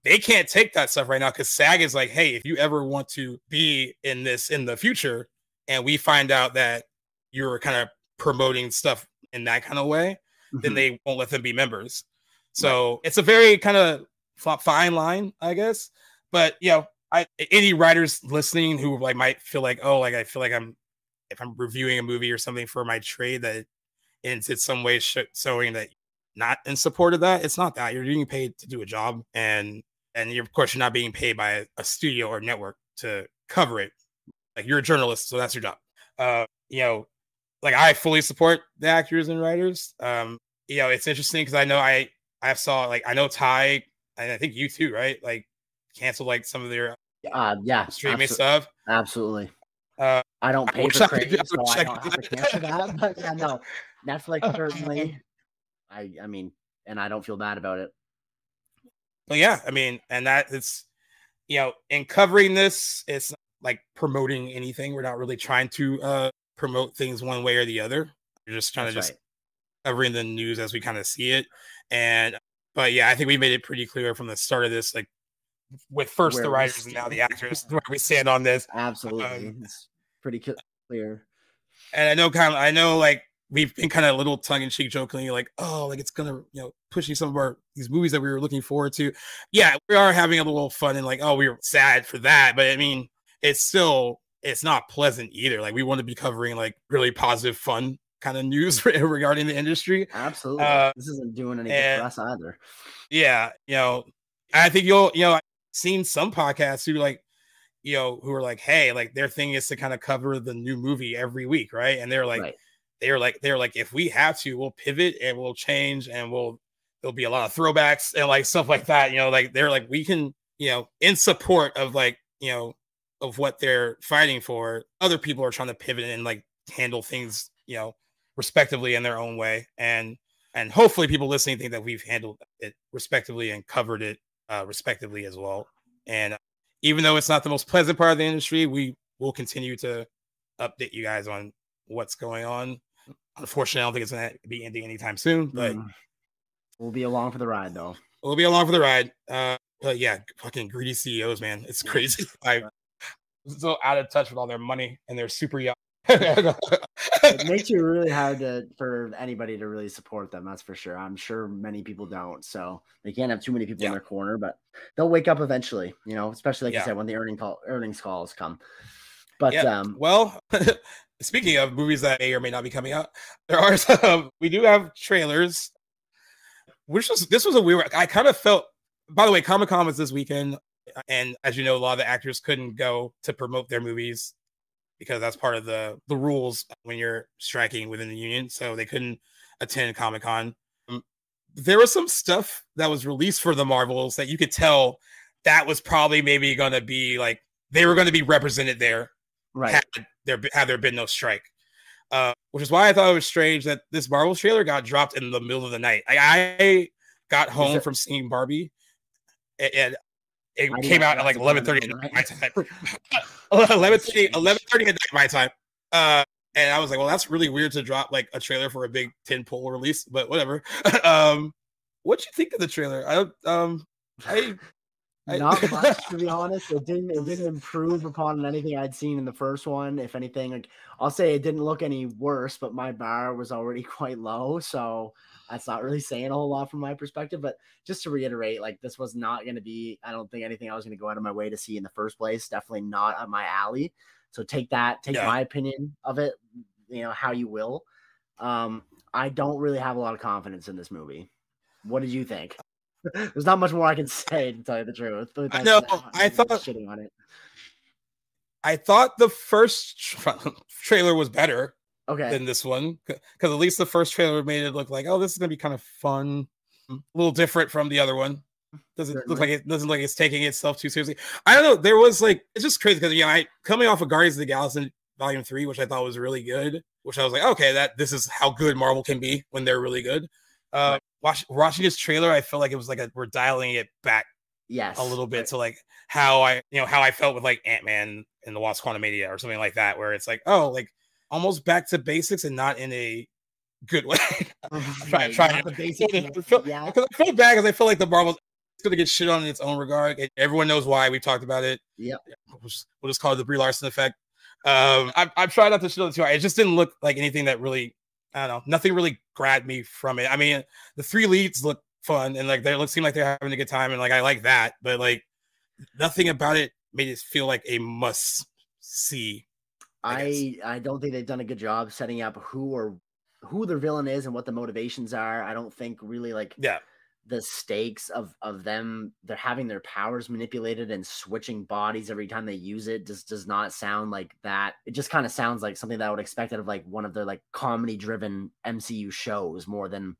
they can't take that stuff right now because sag is like hey if you ever want to be in this in the future and we find out that you're kind of promoting stuff in that kind of way mm-hmm. then they won't let them be members so right. it's a very kind of fine line i guess but you know I any writers listening who like might feel like oh like I feel like I'm if I'm reviewing a movie or something for my trade that it's in some way showing that not in support of that. It's not that you're getting paid to do a job, and and you're, of course you're not being paid by a, a, studio or network to cover it. Like you're a journalist, so that's your job. Uh, you know, like I fully support the actors and writers. Um, you know, it's interesting because I know I I saw like I know Ty and I think you too, right? Like canceled like some of their uh, yeah streaming stuff. Absolutely. Uh, I don't pay for credit, so I don't have to cancel that. But yeah, no, Netflix certainly. I I mean, and I don't feel bad about it. Well, yeah, I mean, and that it's you know, in covering this, it's like promoting anything. We're not really trying to uh promote things one way or the other. We're just trying That's to just right. covering the news as we kind of see it. And but yeah, I think we made it pretty clear from the start of this, like with first where the writers and now the actors where we stand on this. Absolutely, um, it's pretty clear. And I know, kind of, I know, like we've been kind of a little tongue in cheek, jokingly, like, oh, like it's gonna, you know, pushing some of our these movies that we were looking forward to. Yeah, we are having a little fun and like, oh, we were sad for that, but I mean, it's still it's not pleasant either. Like we want to be covering like really positive, fun kind of news regarding the industry. Absolutely. Uh, this isn't doing any good for us either. Yeah, you know, I think you'll, you know, seen some podcasts who like, you know, who are like, hey, like their thing is to kind of cover the new movie every week, right? And they're like, right. they're like, they're like, if we have to, we'll pivot and we'll change and we'll there'll be a lot of throwbacks and like stuff like that. You know, like they're like, we can, you know, in support of like, you know, of what they're fighting for, other people are trying to pivot and like handle things, you know, respectively in their own way. And and hopefully people listening think that we've handled it respectively and covered it uh, respectively as well. And even though it's not the most pleasant part of the industry, we will continue to update you guys on what's going on. Unfortunately, I don't think it's going to be ending anytime soon, but mm. we'll be along for the ride, though. We'll be along for the ride. Uh, but yeah, fucking greedy CEOs, man, it's crazy. I'm so out of touch with all their money and they're super young. It makes it really hard to for anybody to really support them. That's for sure. I'm sure many people don't. So they can't have too many people yeah. in their corner, but they'll wake up eventually. You know, especially like yeah. I said, when the earning call earnings calls come. But yeah. um, well, speaking of movies that may or may not be coming out, there are some. We do have trailers. Which was this was a weird. I kind of felt. By the way, Comic Con was this weekend, and as you know, a lot of the actors couldn't go to promote their movies because that's part of the the rules when you're striking within the union. So they couldn't attend Comic Con. Um, there was some stuff that was released for the Marvels that you could tell that was probably maybe going to be like they were going to be represented there, right? Had there had there been no strike, uh, which is why I thought it was strange that this Marvel trailer got dropped in the middle of the night. I, I got home from seeing Barbie, and it I came out at like 11:30 at my time. 11:30 11:30 at my time. Uh, and I was like, well, that's really weird to drop like a trailer for a big tentpole release, but whatever. um, what do you think of the trailer? I um, I not much to be honest. It didn't it didn't improve upon anything I'd seen in the first one. If anything, like I'll say it didn't look any worse, but my bar was already quite low. So that's not really saying a whole lot from my perspective. But just to reiterate, like this was not going to be, I don't think anything I was going to go out of my way to see in the first place. Definitely not up my alley. So take that, take my opinion of it, you know, how you will. Um, I don't really have a lot of confidence in this movie. What did you think? There's not much more I can say to tell you the truth. I know. I thought shitting on it. I thought the first tra- trailer was better okay. than this one because at least the first trailer made it look like oh this is gonna be kind of fun, a little different from the other one. Doesn't Certainly. look like it doesn't look like it's taking itself too seriously. I don't know. There was like it's just crazy because yeah, I coming off of Guardians of the Galaxy Volume Three, which I thought was really good. Which I was like, okay, that this is how good Marvel can be when they're really good. Uh, right. watch, watching this trailer, I felt like it was like a, we're dialing it back yes a little bit right. to like how I you know how I felt with like Ant Man and the Wasp Quantumania or something like that, where it's like oh like almost back to basics and not in a good way. try, try the basics. yeah, because I feel bad because I feel like the Marvel is going to get shit on in its own regard. Everyone knows why. We talked about it. Yeah, We'll just, we'll just call it the Brie Larson effect. Um, I, I've tried not to shit on it too hard. It just didn't look like anything that really, I don't know, nothing really grabbed me from it. I mean, the three leads look fun and like they look seem like they're having a good time and like I like that, but like nothing about it made it feel like a must see I I, don't think they've done a good job setting up who or who their villain is and what the motivations are. I don't think really like yeah. the stakes of of them they're having their powers manipulated and switching bodies every time they use it just does not sound like that. It just kind of sounds like something that i would expect out of like one of their like comedy driven mcu shows more than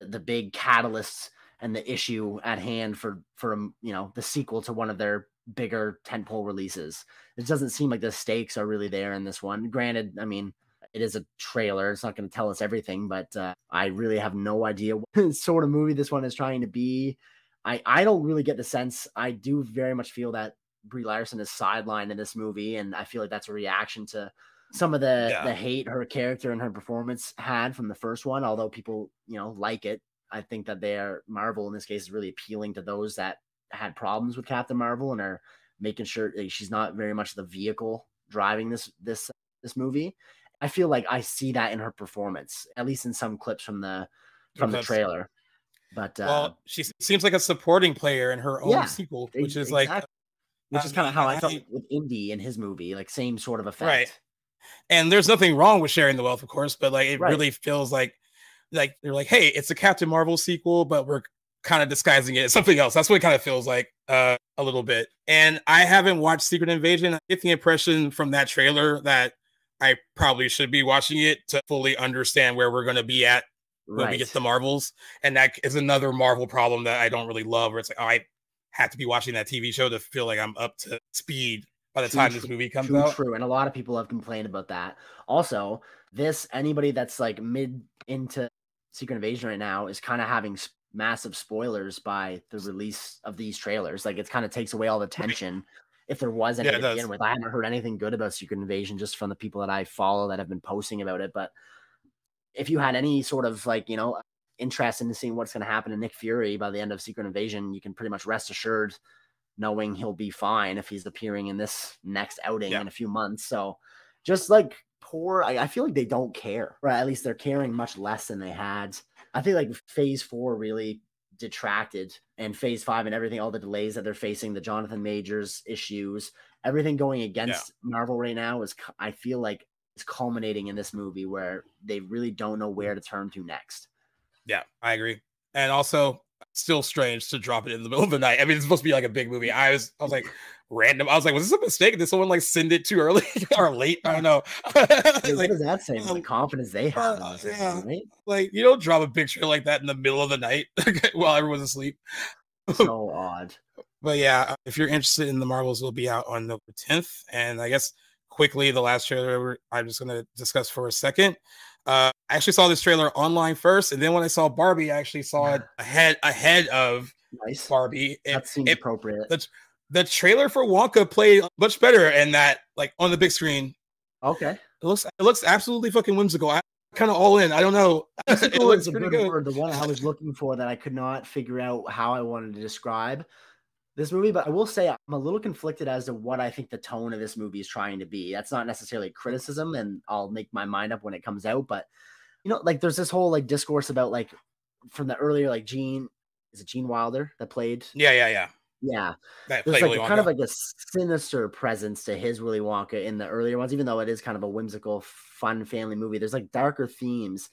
the big catalysts and the issue at hand for for um, you know the sequel to one of their bigger tentpole releases. It doesn't seem like the stakes are really there in this one. Granted, I mean, it is a trailer. It's not going to tell us everything, but uh, I really have no idea what sort of movie this one is trying to be. I, I don't really get the sense. I do very much feel that Brie Larson is sidelined in this movie, and I feel like that's a reaction to some of the yeah. the hate her character and her performance had from the first one. Although people, you know, like it, I think that they're Marvel in this case is really appealing to those that had problems with Captain Marvel and are making sure like, she's not very much the vehicle driving this this this movie. I feel like I see that in her performance, at least in some clips from the from the trailer. But well, uh, she seems like a supporting player in her own yeah, sequel, which is exactly. like which is kind of how I, I felt with Indy in his movie, like same sort of effect. Right. And there's nothing wrong with sharing the wealth, of course, but like it right. really feels like like they're like, hey, it's a Captain Marvel sequel, but we're kind of disguising it as something else. That's what it kind of feels like uh, a little bit. And I haven't watched Secret Invasion. I get the impression from that trailer that I probably should be watching it to fully understand where we're going to be at when right. we get the Marvels. And that is another Marvel problem that I don't really love, where it's like, oh, I have to be watching that TV show to feel like I'm up to speed by the true, time this movie comes true, out. True, and a lot of people have complained about that. Also, this anybody that's like mid into Secret Invasion right now is kind of having massive spoilers by the release of these trailers. Like it kind of takes away all the tension. If there was any yeah, to begin with, I haven't heard anything good about Secret Invasion just from the people that I follow that have been posting about it. But if you had any sort of like you know interest in seeing what's going to happen to Nick Fury by the end of Secret Invasion, you can pretty much rest assured knowing he'll be fine if he's appearing in this next outing yeah. in a few months. So just like poor, I, I, feel like they don't care, right? At least they're caring much less than they had. I think like phase four really detracted and phase five and everything, all the delays that they're facing, the Jonathan Majors issues, everything going against yeah. Marvel right now is, I feel like, is culminating in this movie where they really don't know where to turn to next. Yeah, I agree. And also, still strange to drop it in the middle of the night. I mean, it's supposed to be like a big movie. I was, I was like, random. I was like, was this a mistake? Did someone like send it too early or late? I don't know. like, what does that say? Um, the confidence they have. Uh, yeah. right? Like you don't drop a picture like that in the middle of the night while everyone's asleep. so odd. But yeah, if you're interested in the Marvels, will be out on November 10th. And I guess quickly, the last trailer I'm just going to discuss for a second. Uh, I actually saw this trailer online first, and then when I saw Barbie, I actually saw it ahead ahead of nice. Barbie. That seems it, appropriate. The, the trailer for Wonka played much better, and that like on the big screen. Okay, it looks it looks absolutely fucking whimsical. I kind of all in. I don't know. it looks pretty good. Word, the one I was looking for that I could not figure out how I wanted to describe this movie, but I will say I'm a little conflicted as to what I think the tone of this movie is trying to be. That's not necessarily criticism, and I'll make my mind up when it comes out. But you know, like there's this whole like discourse about like from the earlier like Gene is it Gene Wilder that played? Yeah, yeah, yeah. Yeah, that there's like kind of like a sinister presence to his Willy Wonka in the earlier ones, even though it is kind of a whimsical, fun family movie. There's like darker themes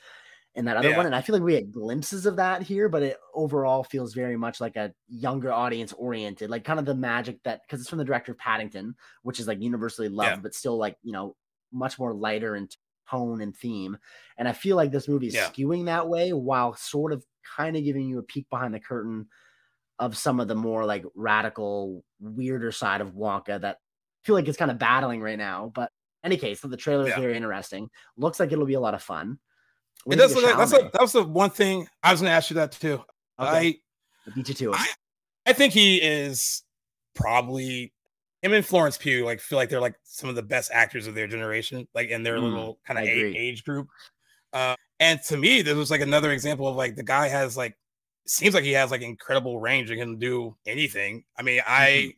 in that other yeah. one. And I feel like we had glimpses of that here, but it overall feels very much like a younger audience oriented, like kind of the magic that because it's from the director of Paddington, which is like universally loved, yeah. but still like, you know, much more lighter in tone and theme. And I feel like this movie is yeah. skewing that way while sort of kind of giving you a peek behind the curtain of some of the more like radical, weirder side of Wonka that I feel like it's kind of battling right now. But any case, so the trailer is very interesting. Looks like it'll be a lot of fun it does look like that's that was the one thing I was going to ask you that too. Okay. I beat you to it. I, I, think he is probably him and Florence Pugh. Like feel like they're like some of the best actors of their generation, like in their mm, little kind of age, age, group. Uh, and to me, this was like another example of like the guy has like seems like he has like incredible range and can do anything. I mean, I mm-hmm.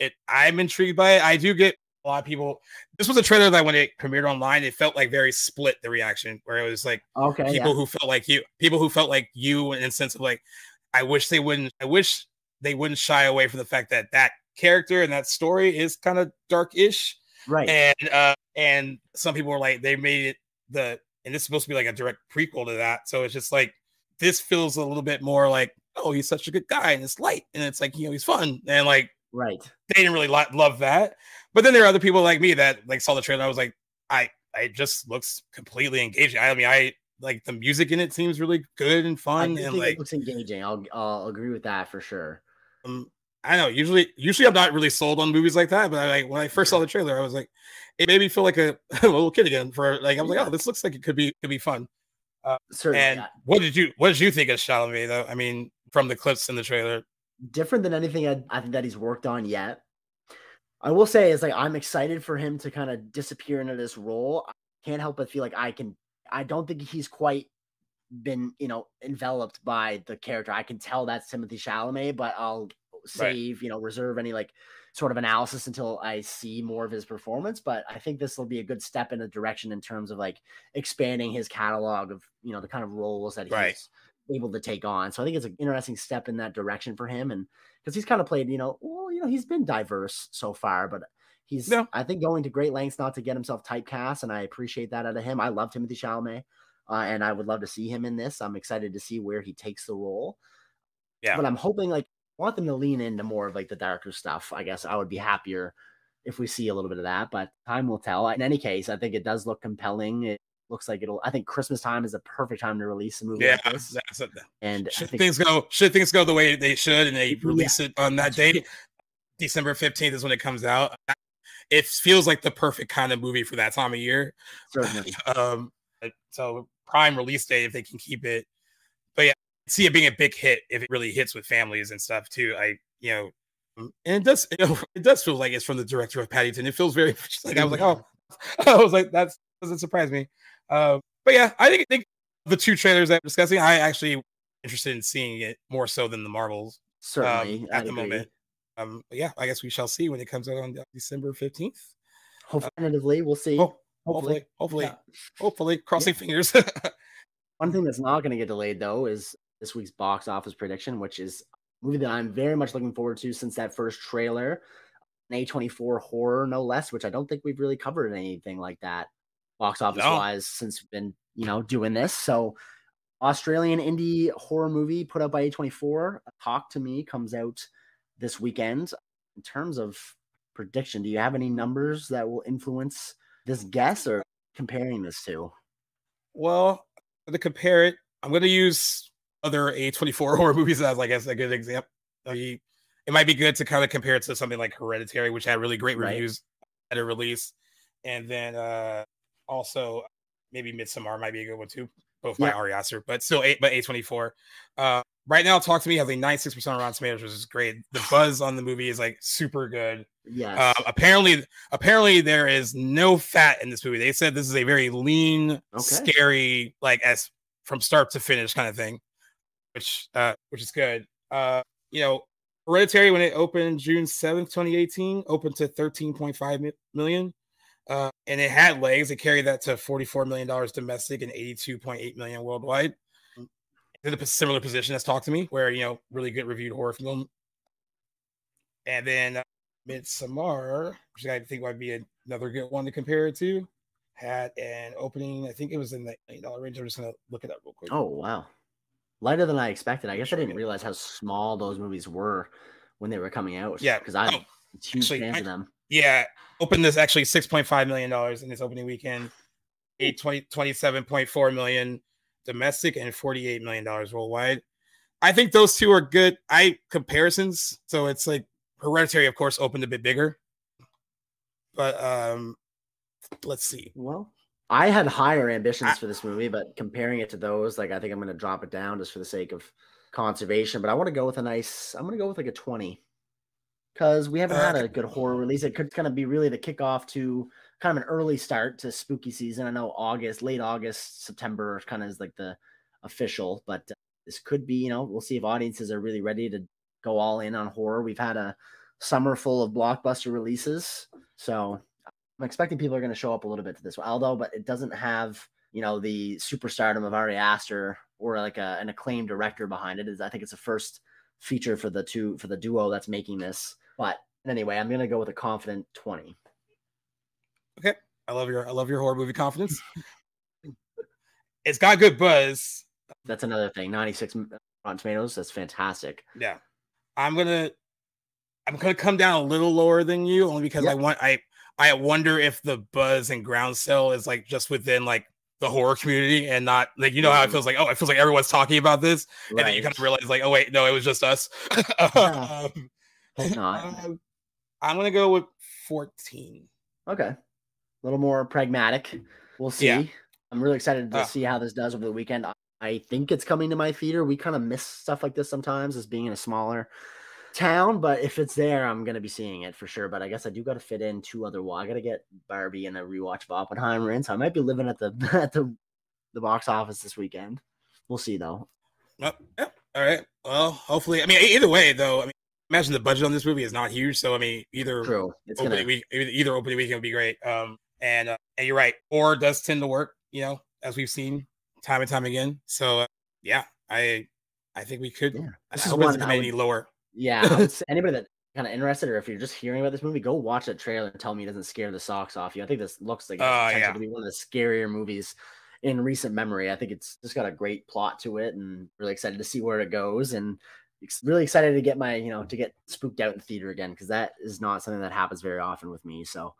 it I'm intrigued by it. I do get a lot of people. This was a trailer that when it premiered online, it felt like very split the reaction, where it was like okay, people yeah. who felt like you, people who felt like you, in the sense of like, I wish they wouldn't, I wish they wouldn't shy away from the fact that that character and that story is kind of dark-ish, right? And uh, and some people were like, they made it the, and this is supposed to be like a direct prequel to that, so it's just like this feels a little bit more like, oh, he's such a good guy and it's light and it's like you know he's fun and like right. They didn't really lo- love that. But then there are other people like me that like saw the trailer. I was like, I I just looks completely engaging. I mean, I like the music in it seems really good and fun, and like it looks engaging. I'll I'll agree with that for sure. Um, I know. Usually, usually I'm not really sold on movies like that, but I like when I first saw the trailer, I was like, it made me feel like a, a little kid again. For like, I was like, oh, this looks like it could be could be fun. Uh, Certainly. And what did you what did you think of Chalamet though? I mean, from the clips in the trailer, different than anything I, I think that he's worked on yet. I will say is like I'm excited for him to kind of disappear into this role. I can't help but feel like I can. I don't think he's quite been you know enveloped by the character. I can tell that's Timothée Chalamet, but I'll save right. you know reserve any like sort of analysis until I see more of his performance. But I think this will be a good step in a direction in terms of like expanding his catalog of you know the kind of roles that he's right. able to take on. So I think it's an interesting step in that direction for him, and because he's kind of played, you know, well, you know, he's been diverse so far, but he's Yeah. I think going to great lengths not to get himself typecast, and I appreciate that out of him. I love Timothée Chalamet, uh, and I would love to see him in this. I'm excited to see where he takes the role. Yeah. but I'm hoping like want them to lean into more of like the darker stuff. I guess I would be happier if we see a little bit of that, but time will tell. In any case, I think it does look compelling. It looks like it'll. I think Christmas time is a perfect time to release a movie Yeah, like this, that's a, and I should think things go should things go the way they should and they Yeah. release it on that date december 15th is when it comes out it feels like the perfect kind of movie for that time of year certainly um so prime release date if they can keep it yeah see it being a big hit if it really hits with families and stuff too i you know and it does you know, it does feel like it's from the director of paddington it feels very like i was like oh. I was like that doesn't surprise me. Uh, but yeah i think, I think the two trailers that we're discussing i actually interested in seeing it more so than the marvels certainly um, I at the agree. moment. Um but yeah i guess we shall see when it comes out on december 15th Hopefully, tentatively, we'll see. oh, hopefully, hopefully hopefully Yeah. hopefully crossing fingers. One thing that's not going to get delayed though is this week's box office prediction, which is a movie that I'm very much looking forward to since that first trailer, an A24 horror, no less, which I don't think we've really covered anything like that box office wise since we've been, you know, doing this. So, Australian indie horror movie put out by A24, Talk to Me, comes out this weekend. In terms of prediction, do you have any numbers that will influence this guess or comparing this to? Well, to compare it, I'm going to use other A24 horror movies as, like guess, a good example. It might be good to kind of compare it to something like Hereditary, which had really great Right. reviews at a release, and then uh also maybe Midsommar might be a good one too, both by Ari Aster, but still eight, but A24. Uh, right now, Talk to Me has a 96% on Rotten Tomatoes, which is great. The buzz on the movie is like super good. Yes. Uh, apparently, apparently there is no fat in this movie. They said this is a very lean, Okay. scary, like as from start to finish kind of thing, which uh, which is good. Uh, you know, Hereditary when it opened June seventh, twenty eighteen, opened to thirteen point five million, uh, and it had legs. It carried that to forty four million dollars domestic and eighty two point eight million worldwide. In a similar position as Talk to Me, where you know really good reviewed horror film. And then uh, Midsommar, which I think might be another good one to compare it to, had an opening. I think it was in the eight dollar range. I'm just gonna look it up real quick. Oh wow, lighter than I expected. I guess I didn't realize how small those movies were when they were coming out. Yeah, because I'm oh, huge actually, fans I- of them. Yeah, opened this actually six point five million dollars in its opening weekend, eight twenty twenty seven point four million domestic and forty eight million dollars worldwide. I think those two are good. I comparisons. So it's like Hereditary, of course, opened a bit bigger, but um, let's see. Well, I had higher ambitions I- for this movie, but comparing it to those, like I think I'm going to drop it down just for the sake of conservation. But I want to go with a nice. I'm going to go with like a 20 because we haven't Uh, had a good horror release. It could kind of be really the kickoff to kind of an early start to spooky season. I know August, late August, September kind of is like the official, but uh, this could be. You know, we'll see if audiences are really ready to go all in on horror. We've had a summer full of blockbuster releases, so I'm expecting people are going to show up a little bit to this one, although, but it doesn't have you know the superstardom of Ari Aster or like a, an acclaimed director behind it. Is I think it's the first feature for the two for the duo that's making this. But anyway, I'm going to go with a confident 20. Okay, I love your I love your horror movie confidence. it's got good buzz. That's another thing. 96 Rotten Tomatoes. That's fantastic. Yeah. I'm gonna I'm gonna come down a little lower than you only because I want I I wonder if the buzz and groundswell is like just within like the horror community and not like you know how it Mhm. feels like oh it feels like everyone's talking about this and then you kind of realize like oh wait no it was just us Yeah. um, um, i'm gonna go with 14 Okay. A little more pragmatic. We'll see. Yeah. I'm really excited to Ah. see how this does over the weekend. I- I think it's coming to my theater. We kind of miss stuff like this sometimes as being in a smaller town, but if it's there, I'm going to be seeing it for sure. But I guess I do got to fit in two other. Well, I got to get Barbie and a rewatch of Oppenheimer in, so I might be living at the at the the box office this weekend. We'll see though. Oh, yeah. all right well hopefully i mean either way though i mean imagine the budget on this movie is not huge so i mean either True. It's opening gonna. week either, opening weekend would be great. Um, and uh, and you're right, or does tend to work, you know, as we've seen time and time again. So uh, yeah, I I think we could. Yeah. I This is hope it one doesn't come I any lower. Yeah, I would say anybody that kind of interested, or if you're just hearing about this movie, go watch that trailer and tell me it doesn't scare the socks off you. I think this looks like it's uh, potential yeah. to be one of the scarier movies in recent memory. I think it's just got a great plot to it, and really excited to see where it goes, and really excited to get my you know to get spooked out in theater again because that is not something that happens very often with me. So.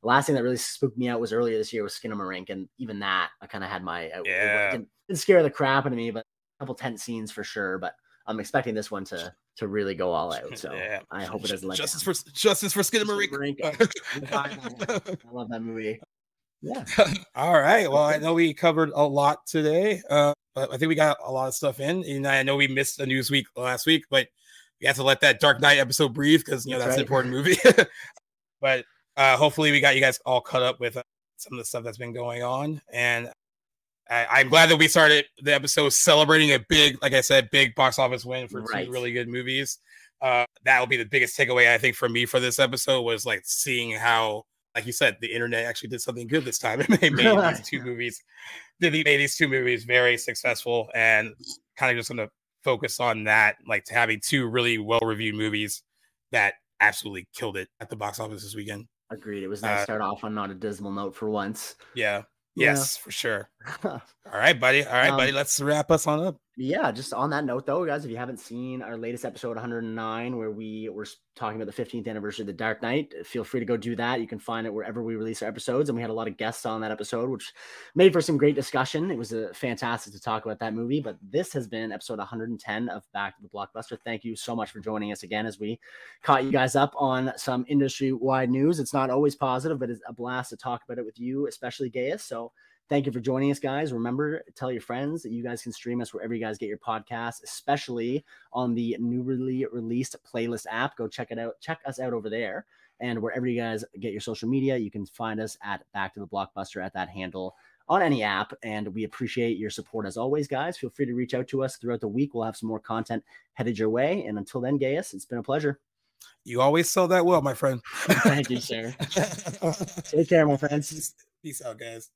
The last thing that really spooked me out was earlier this year with Skinamarink, and even that I kind of had my it- it Yeah. didn't, didn't scare the crap out of me, but a couple tense scenes for sure. But I'm expecting this one to to really go all out. So Yeah. I hope it doesn't let justice down. for justice for. Skinamarink. I love that movie. Yeah. All right. Well, I know we covered a lot today, uh, but I think we got a lot of stuff in. And I know we missed a news week last week, but we have to let that Dark Knight episode breathe because you know That's that's, an important movie. but uh, hopefully, we got you guys all caught up with uh, some of the stuff that's been going on, and I, I'm glad that we started the episode celebrating a big, like I said, big box office win for Right. two really good movies. Uh, that will be the biggest takeaway I think for me for this episode was like seeing how, like you said, the internet actually did something good this time. It made, made these two movies, did made these two movies very successful, and kind of just going to focus on that, like having two really well reviewed movies that absolutely killed it at the box office this weekend. Agreed. It was nice to Uh, start off on not a dismal note for once. Yeah. Yeah. Yes, for sure. All right, buddy. All right, Um, buddy. Let's wrap us on up. Yeah, just on that note, though, guys, if you haven't seen our latest episode 109, where we were talking about the 15th anniversary of The Dark Knight, feel free to go do that. You can find it wherever we release our episodes. And we had a lot of guests on that episode, which made for some great discussion. It was uh, fantastic to talk about that movie. But this has been episode 110 of Back to the Blockbuster. Thank you so much for joining us again as we caught you guys up on some industry wide news. It's not always positive, but it's a blast to talk about it with you, especially Gaius. So, Thank you for joining us, guys. Remember, tell your friends that you guys can stream us wherever you guys get your podcasts, especially on the newly released playlist app. Go check it out. Check us out over there. And wherever you guys get your social media, you can find us at Back to the Blockbuster at that handle on any app. And we appreciate your support as always, guys. Feel free to reach out to us throughout the week. We'll have some more content headed your way. And until then, Gaius, it's been a pleasure. You always sell that well, my friend. Thank you, sir. Take care, my friends. Peace out, guys.